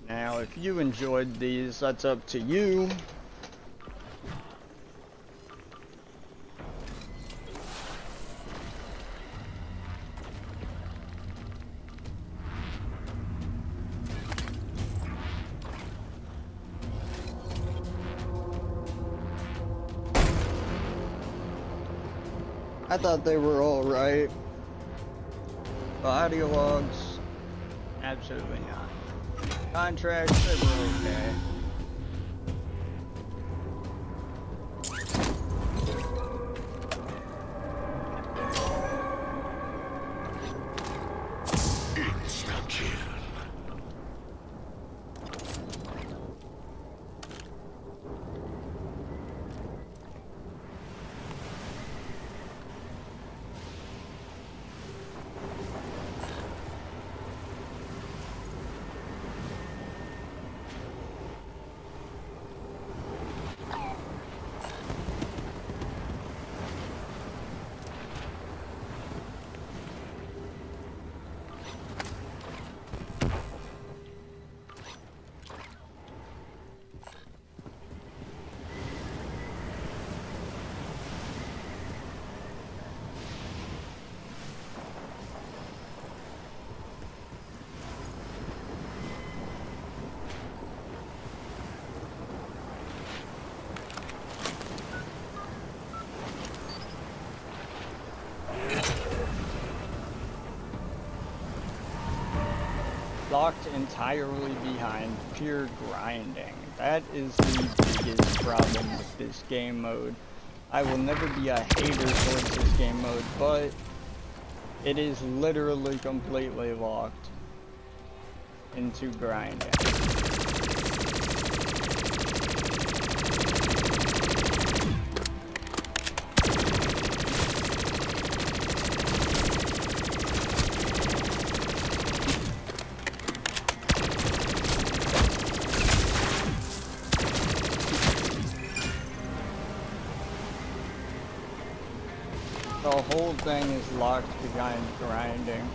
Now, if you enjoyed these, that's up to you. I thought they were alright. The audio logs, absolutely not. Contracts, they were okay.
Locked entirely behind pure grinding.
That is the biggest problem with this game mode. I will never be a hater towards this game mode, but it is literally completely locked into grinding. Is behind grinding.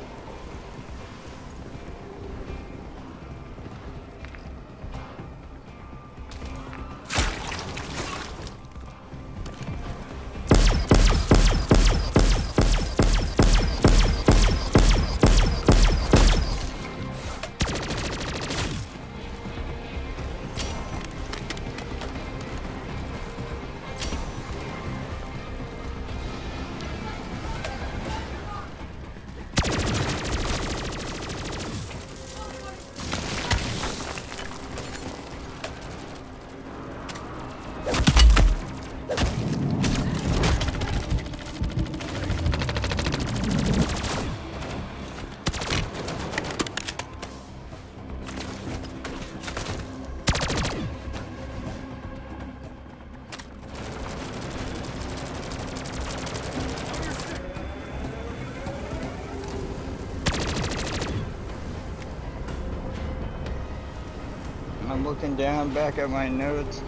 Looking down back at my notes,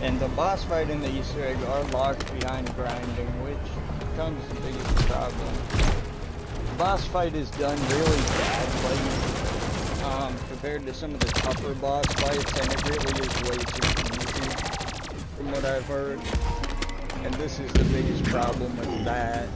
and the boss fight and the Easter egg are locked behind grinding, which becomes the biggest problem. The boss fight is done really badly um, compared to some of the tougher boss fights, and it really is way too easy from what I've heard. And this is the biggest problem with that.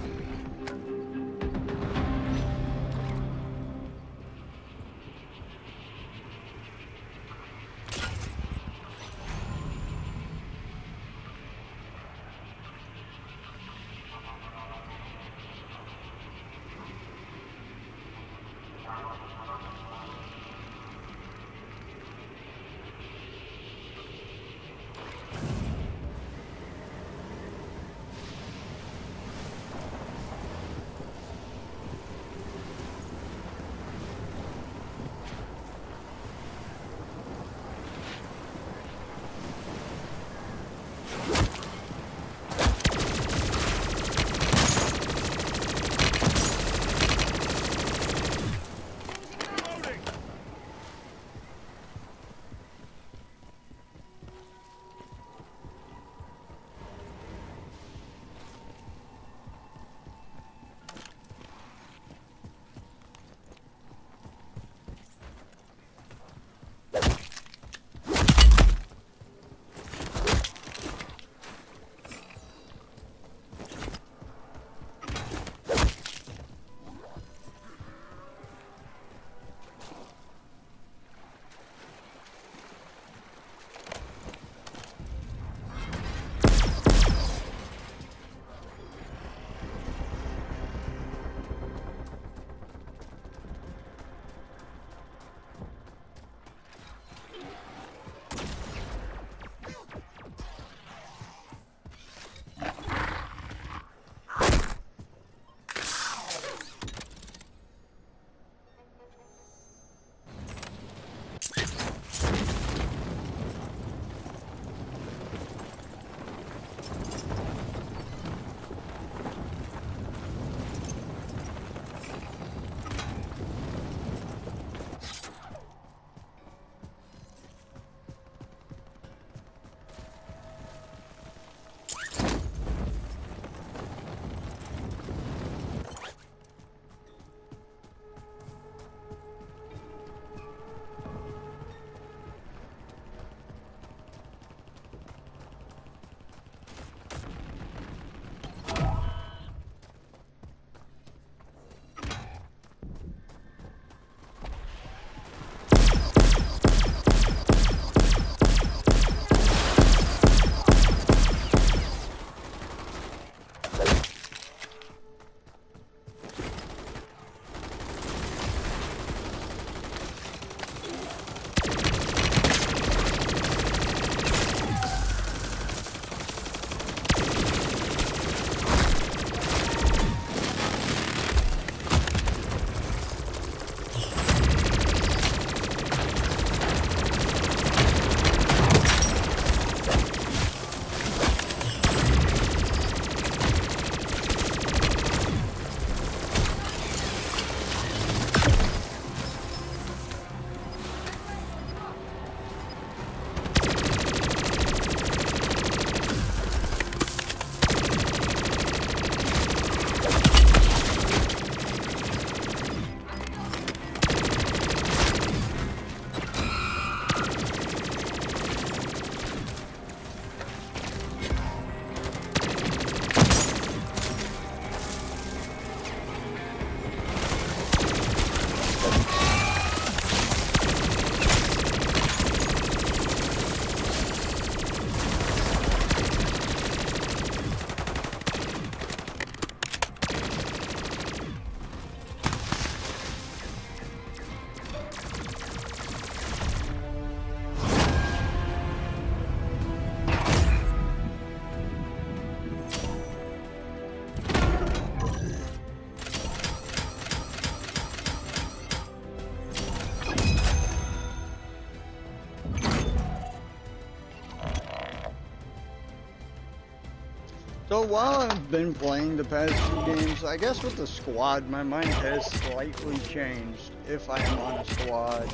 While I've been playing the past few games, I guess with the squad, my mind has slightly changed if I am on a squad.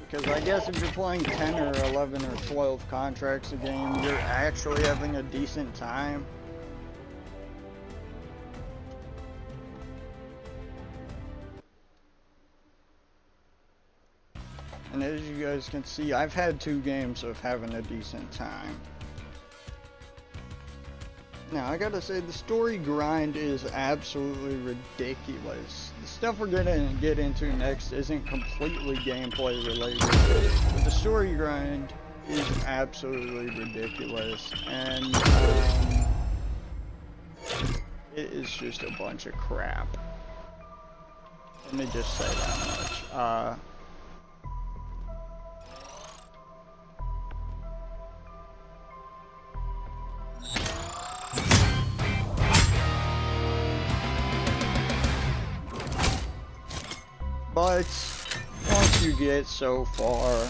Because I guess if you're playing 10 or 11 or 12 contracts a game, you're actually having a decent time. And as you guys can see, I've had two games of having a decent time. Now, I gotta say, the story grind is absolutely ridiculous. The stuff we're gonna get into next isn't completely gameplay related, but the story grind is absolutely ridiculous, and um, it is just a bunch of crap. Let me just say that much. Uh, But once you get so far,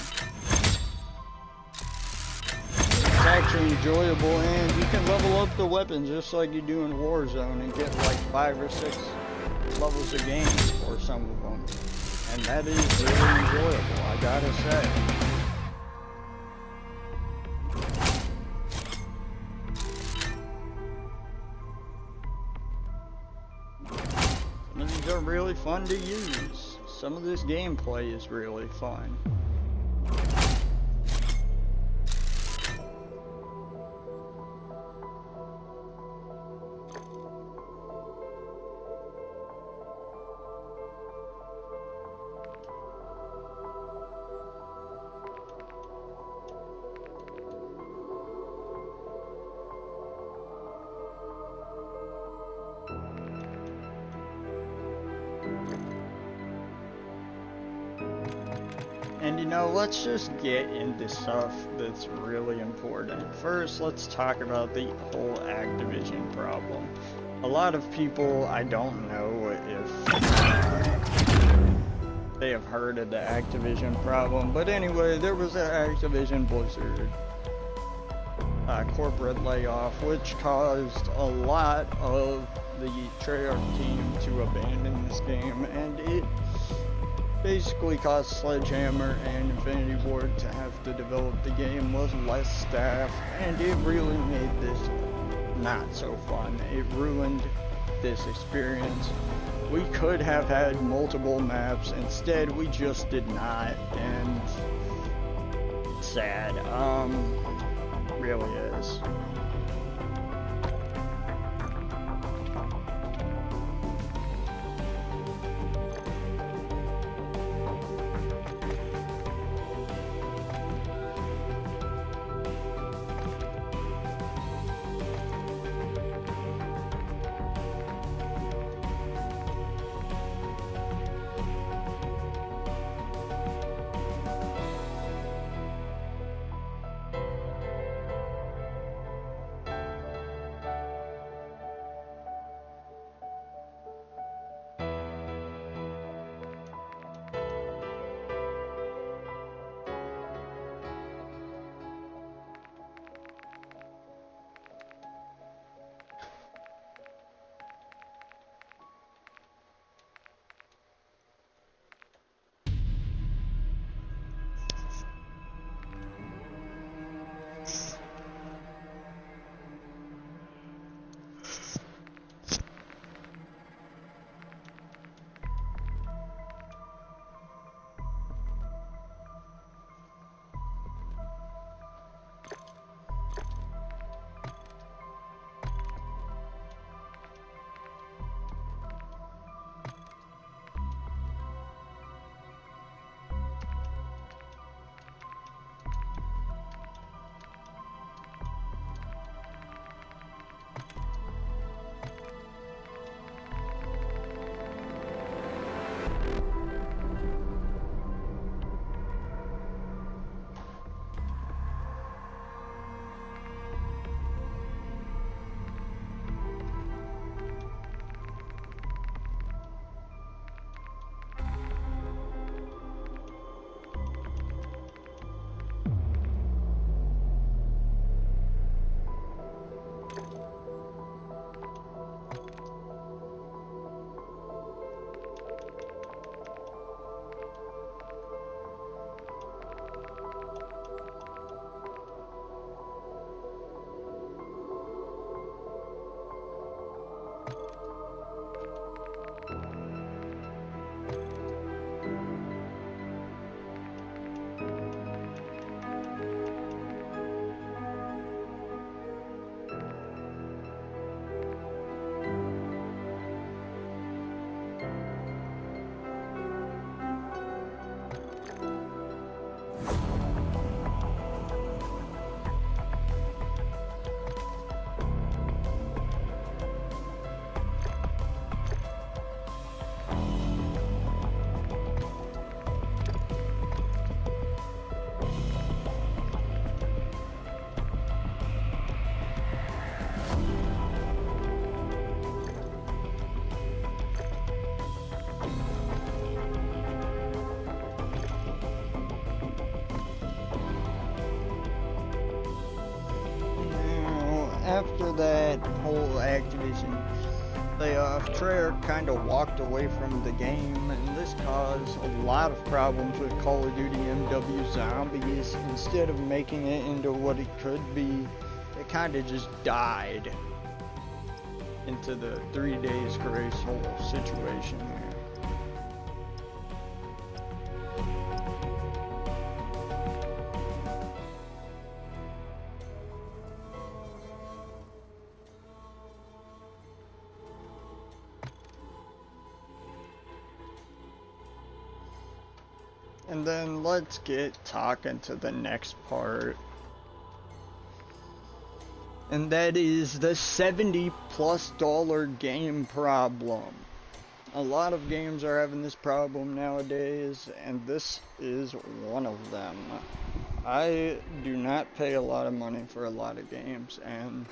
it's actually enjoyable and you can level up the weapons just like you do in Warzone and get like five or six levels of game for some of them. And that is really enjoyable, I gotta say. Really fun to use. Some of this gameplay is really fun. Let's just get into stuff that's really important. First, let's talk about the whole Activision problem. A lot of people, I don't know if they have heard of the Activision problem, but anyway, there was an Activision Blizzard uh, corporate layoff, which caused a lot of the Treyarch team to abandon this game, and it basically caused Sledgehammer and Infinity Ward to have to develop the game with less staff, and it really made this not so fun. It ruined this experience. We could have had multiple maps, instead we just did not, and sad. Um, really is. After that whole Activision layoff, Treyarch kind of walked away from the game, and this caused a lot of problems with Call of Duty MW Zombies. Instead of making it into what it could be, it kind of just died into the three days grace whole situation get talking to the next part. And that is the 70 plus dollar game problem. A lot of games are having this problem nowadays, and this is one of them. I do not pay a lot of money for a lot of games, and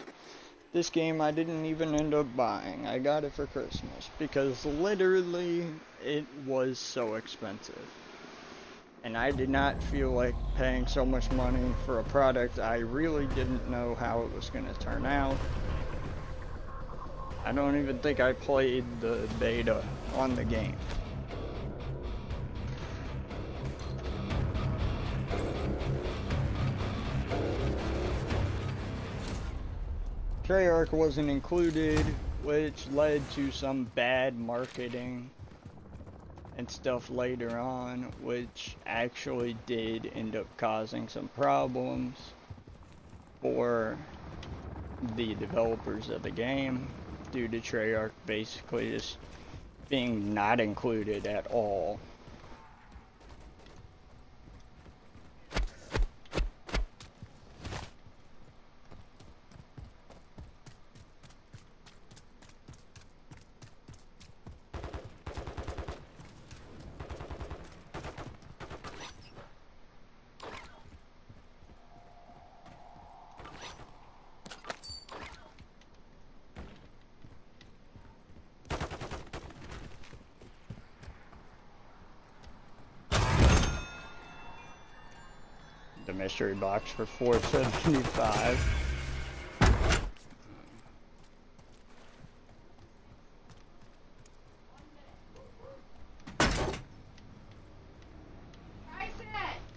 this game I didn't even end up buying. I got it for Christmas because literally it was so expensive and I did not feel like paying so much money for a product I really didn't know how it was going to turn out. I don't even think I played the beta on the game. Treyarch wasn't included, which led to some bad marketing and stuff later on, which actually did end up causing some problems for the developers of the game due to Treyarch basically just being not included at all. the mystery box for 475.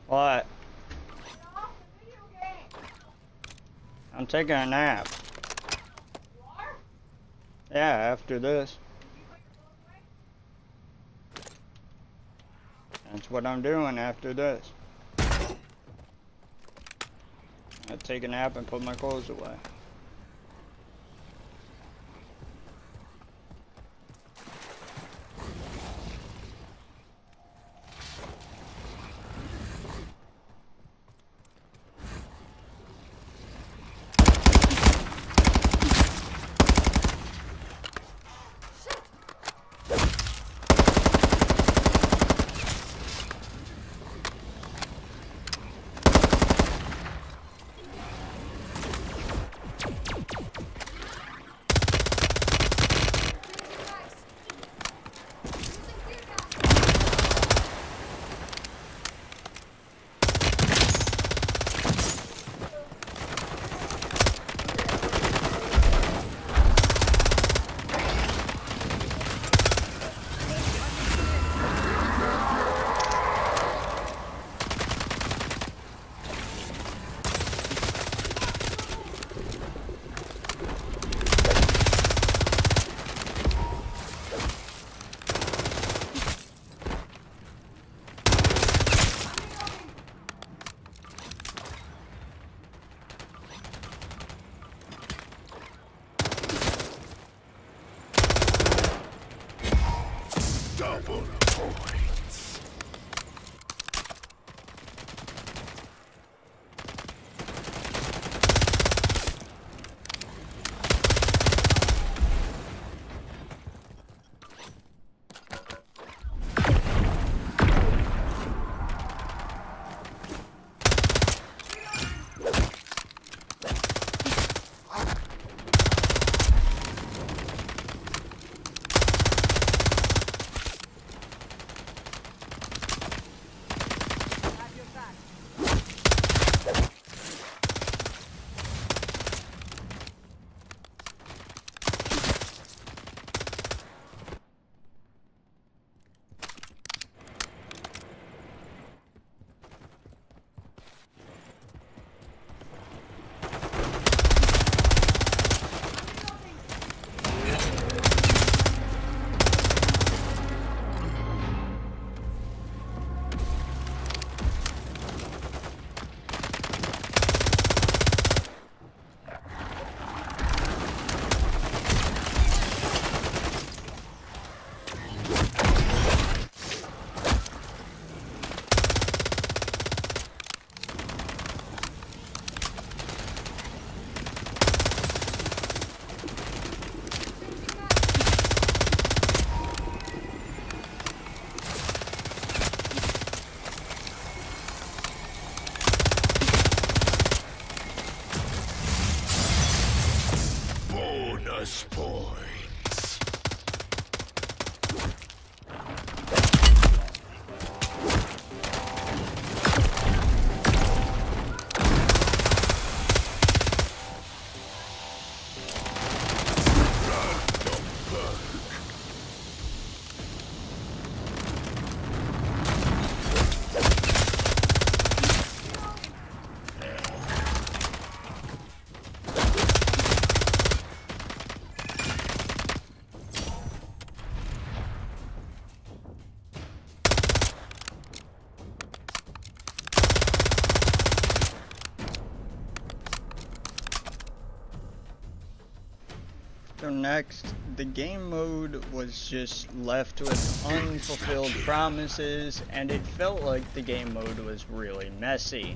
What? I'm taking a nap. Yeah, after this. That's what I'm doing after this. I take a nap and put my clothes away. Next, the game mode was just left with unfulfilled promises, and it felt like the game mode was really messy.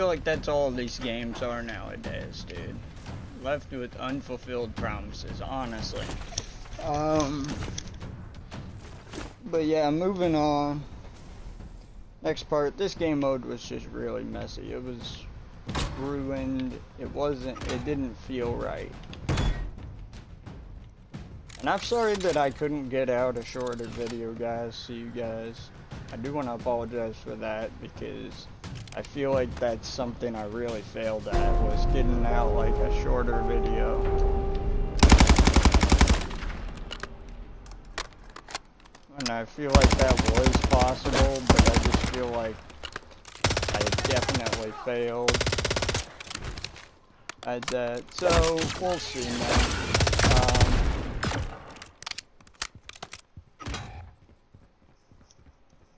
Feel like that's all these games are nowadays, dude. Left with unfulfilled promises, honestly. Um, but yeah, moving on. Next part, this game mode was just really messy. It was ruined. It wasn't, it didn't feel right. And I'm sorry that I couldn't get out a shorter video, guys, so you guys. I do want to apologize for that because I feel like that's something I really failed at, was getting out like a shorter video. And I feel like that was possible, but I just feel like I definitely failed at that. So, we'll see, man. Um,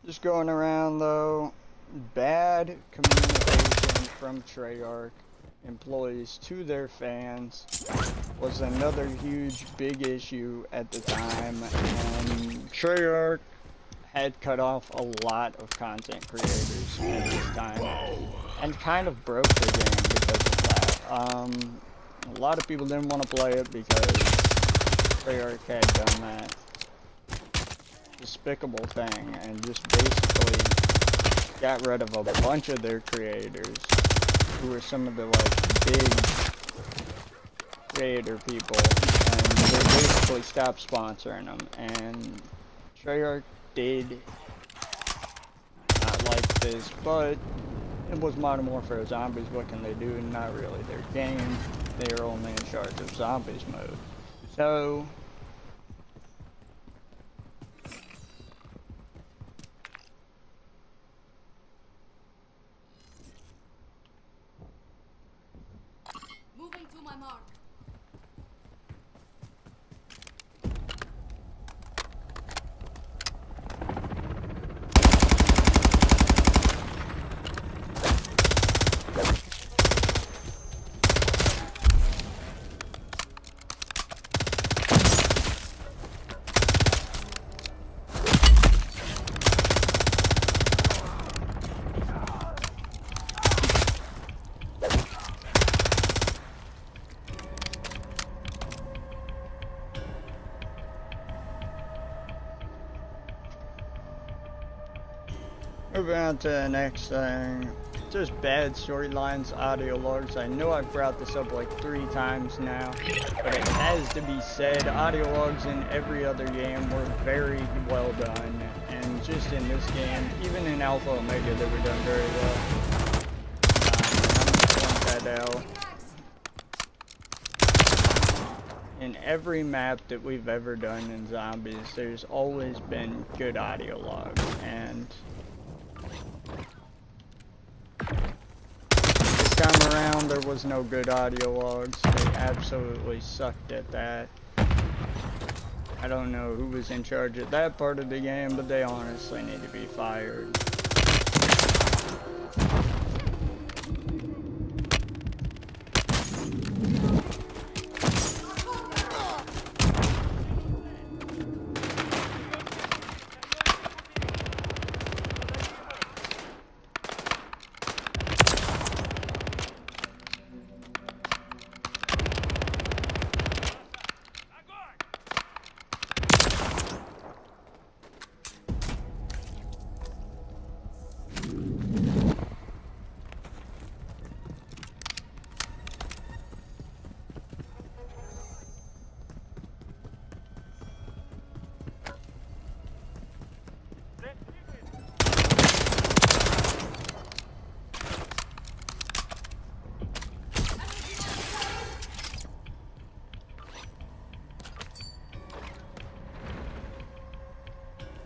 just going around, though, bad communication from Treyarch employees to their fans was another huge big issue at the time and Treyarch had cut off a lot of content creators at this time and kind of broke the game because of that. Um, a lot of people didn't want to play it because Treyarch had done that despicable thing and just basically got rid of a bunch of their creators who were some of the like big creator people and they basically stopped sponsoring them and Treyarch did not like this but it was Modern Warfare Zombies, what can they do? Not really their game. They are only in charge of Zombies mode. So,
Moving to my mark.
Moving on to the next thing. Just bad storylines, audio logs. I know I've brought this up like three times now, but it has to be said. Audio logs in every other game were very well done, and just in this game, even in Alpha Omega, they were done very well. Um, I'm that out. in every map that we've ever done in zombies, there's always been good audio logs, and this around there was no good audio logs. They absolutely sucked at that. I don't know who was in charge of that part of the game, but they honestly need to be fired.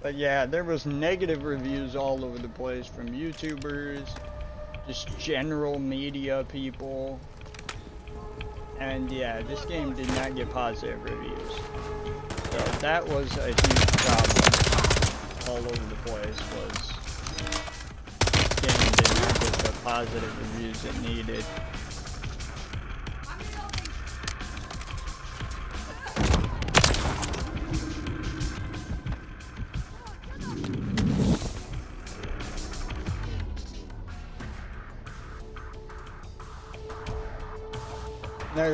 But yeah, there was negative reviews all over the place from YouTubers, just general media people. And yeah, this game did not get positive reviews. So that was a huge problem all over the place was this game did not get the positive reviews it needed.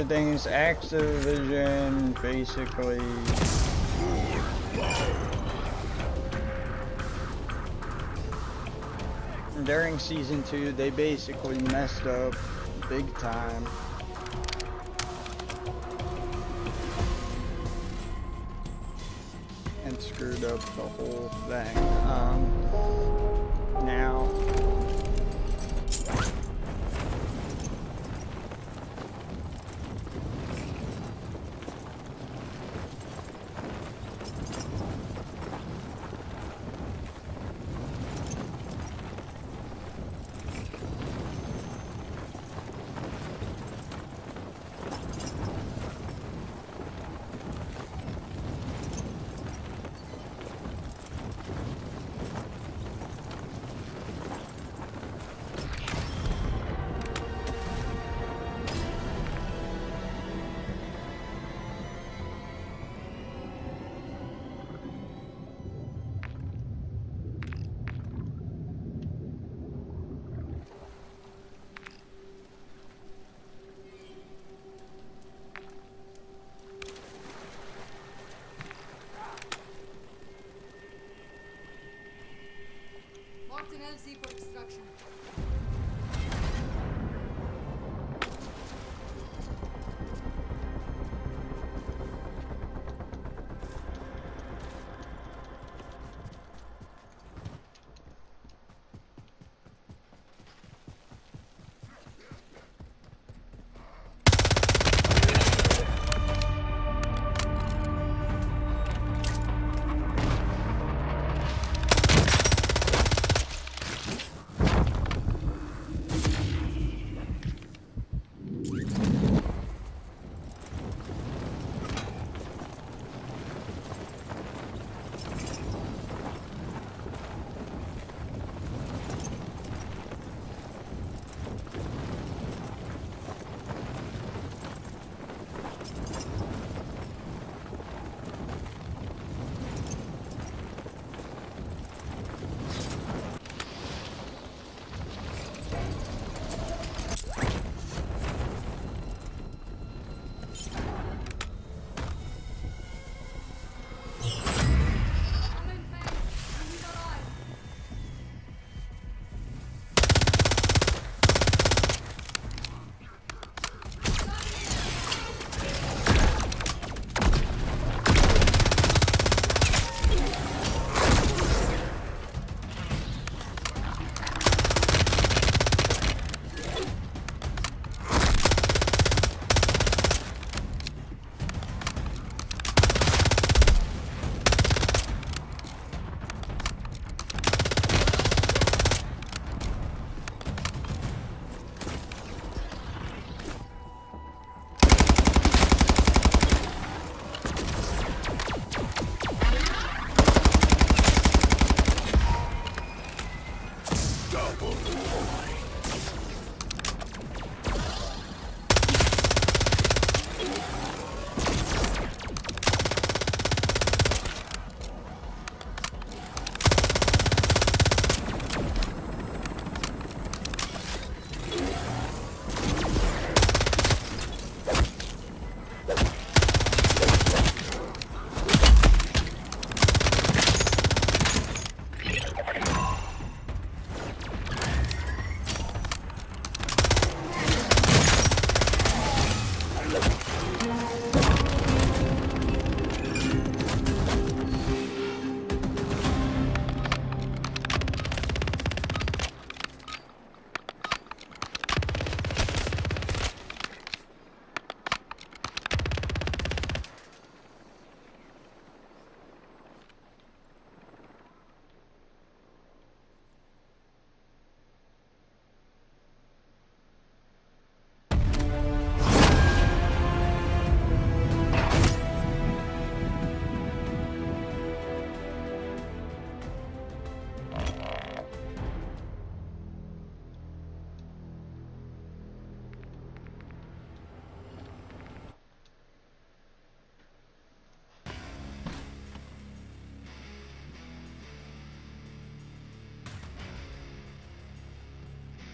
Another thing is Activision basically during season two they basically messed up big time. And screwed up the whole thing. Um, now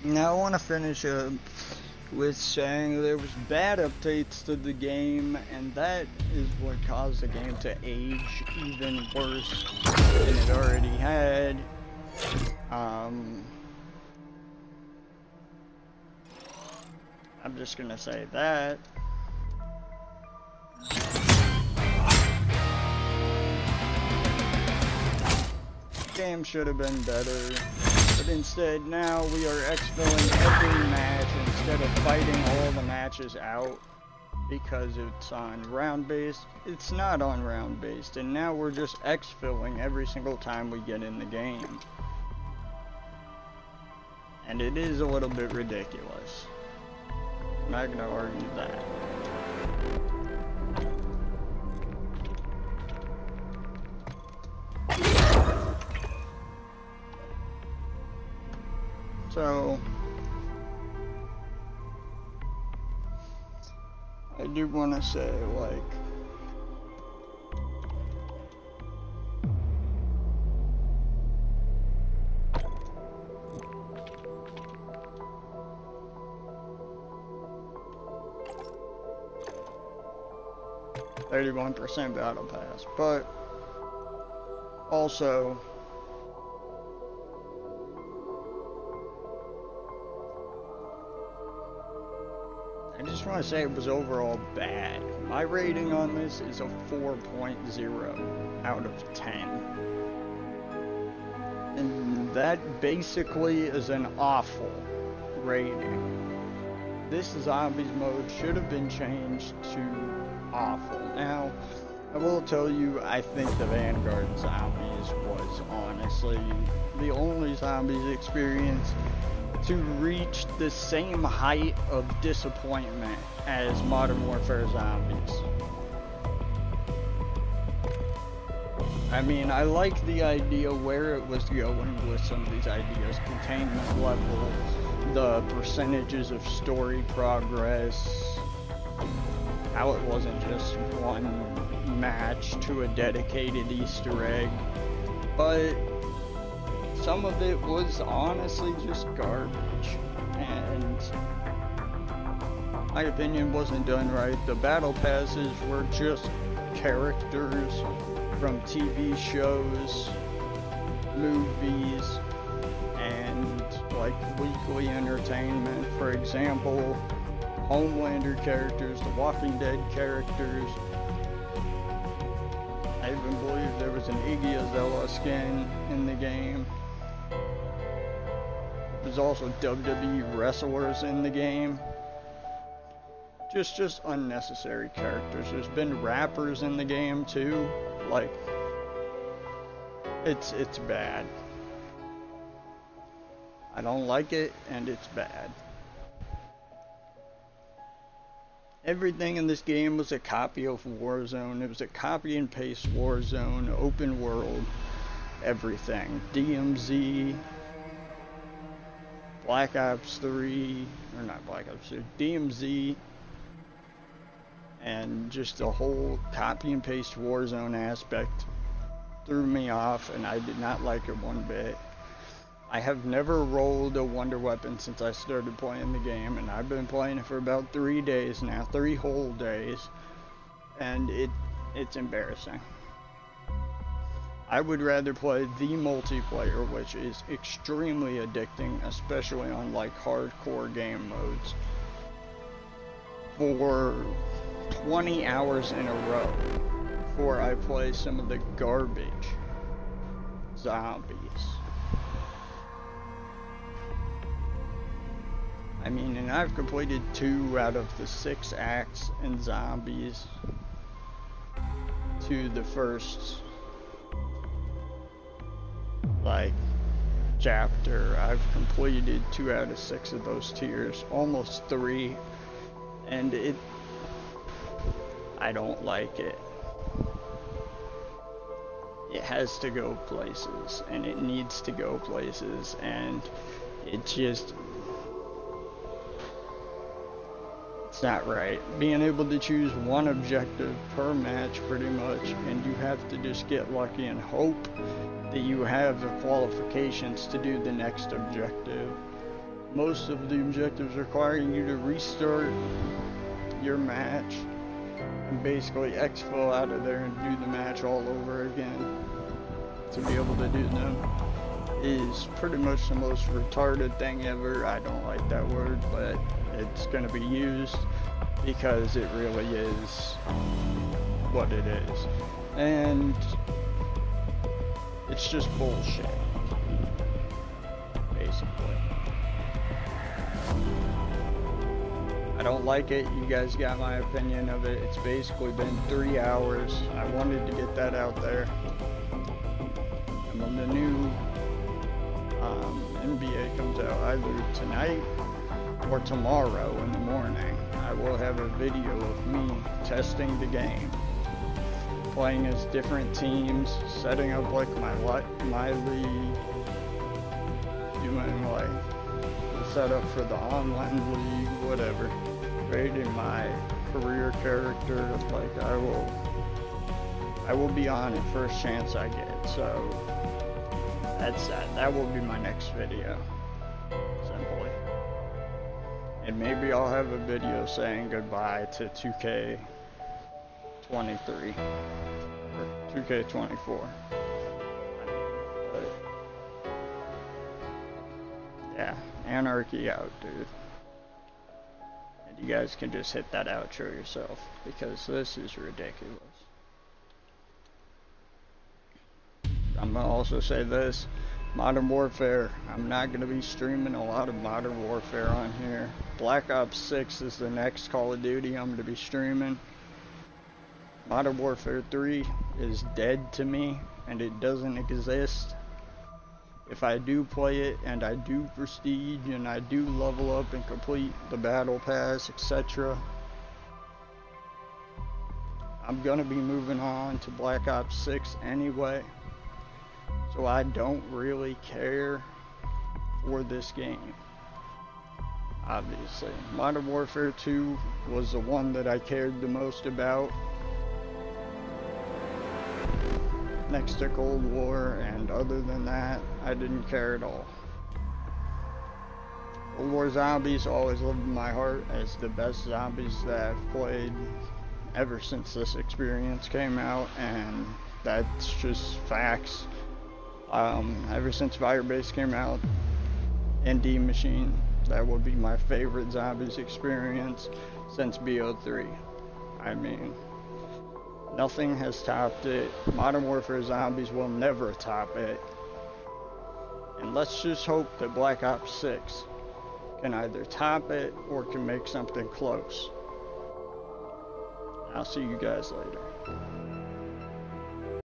Now I want to finish up with saying there was bad updates to the game, and that is what caused the game to age even worse than it already had. Um, I'm just gonna say that. Game should have been better, instead now we are exfilling every match instead of fighting all the matches out because it's on round based. It's not on round based, and now we're just exfilling every single time we get in the game. And it is a little bit ridiculous. I'm not gonna argue that. Want to say, like, Thirty-one percent battle pass, but also to say it was overall bad. My rating on this is a 4.0 out of 10. And that basically is an awful rating. This zombies mode should have been changed to awful. Now, I will tell you, I think the Vanguard zombies was honestly the only zombies experience to reach the same height of disappointment as Modern Warfare Zombies. I mean, I like the idea where it was going with some of these ideas. Containment level, the percentages of story progress, how it wasn't just one match to a dedicated Easter egg. But some of it was honestly just garbage. And my opinion wasn't done right. The battle passes were just characters from TV shows, movies, and like weekly entertainment. For example, Homelander characters, The Walking Dead characters. I even believe there was an Iggy Azalea skin in the game. There's also WWE wrestlers in the game. Just, just unnecessary characters. There's been rappers in the game too. Like, it's, it's bad. I don't like it, and it's bad. Everything in this game was a copy of Warzone. It was a copy and paste Warzone, open world, everything. DMZ, Black Ops 3, or not Black Ops 3, DMZ, and just the whole copy and paste Warzone aspect threw me off, and I did not like it one bit. I have never rolled a wonder weapon since I started playing the game, and I've been playing it for about three days now, three whole days, and it it's embarrassing. I would rather play the multiplayer, which is extremely addicting, especially on like hardcore game modes, for 20 hours in a row before I play some of the garbage zombies. I mean, and I've completed two out of the six acts in zombies to the first like chapter. I've completed two out of six of those tiers, almost three, and it I don't like it. It has to go places, and it needs to go places, and it just it's not right. Being able to choose one objective per match pretty much, and you have to just get lucky and hope that you have the qualifications to do the next objective. most of the objectives requiring you to restart your match and basically exfil out of there and do the match all over again to be able to do them is pretty much the most retarded thing ever. I don't like that word, but it's going to be used because it really is what it is. And it's just bullshit. Basically. I don't like it. You guys got my opinion of it. It's basically been three hours. I wanted to get that out there. And when the new um, NBA comes out either tonight or tomorrow in the morning, I will have a video of me testing the game, playing as different teams, setting up like my my league, doing like the setup for the online league, whatever, creating my career character. Like I will, I will be on it first chance I get. So that's that. That will be my next video. Simply. And maybe I'll have a video saying goodbye to 2K23 or 2K24. But, yeah, anarchy out, dude. And you guys can just hit that outro yourself because this is ridiculous. I'm gonna also say this. Modern Warfare. I'm not going to be streaming a lot of Modern Warfare on here. Black Ops 6 is the next Call of Duty I'm going to be streaming. Modern Warfare 3 is dead to me and it doesn't exist. If I do play it and I do prestige and I do level up and complete the battle pass, etc. I'm to be moving on to Black Ops 6 anyway. So I don't really care for this game. Obviously. Modern Warfare 2 was the one that I cared the most about. Next to Cold War, and other than that, I didn't care at all. Cold War Zombies always lived in my heart as the best zombies that I've played ever since this experience came out, and that's just facts. Um, ever since Firebase came out, ND Machine, that would be my favorite zombies experience since BO3. I mean, nothing has topped it. Modern Warfare Zombies will never top it. And let's just hope that Black Ops 6 can either top it or can make something close. I'll see you guys later.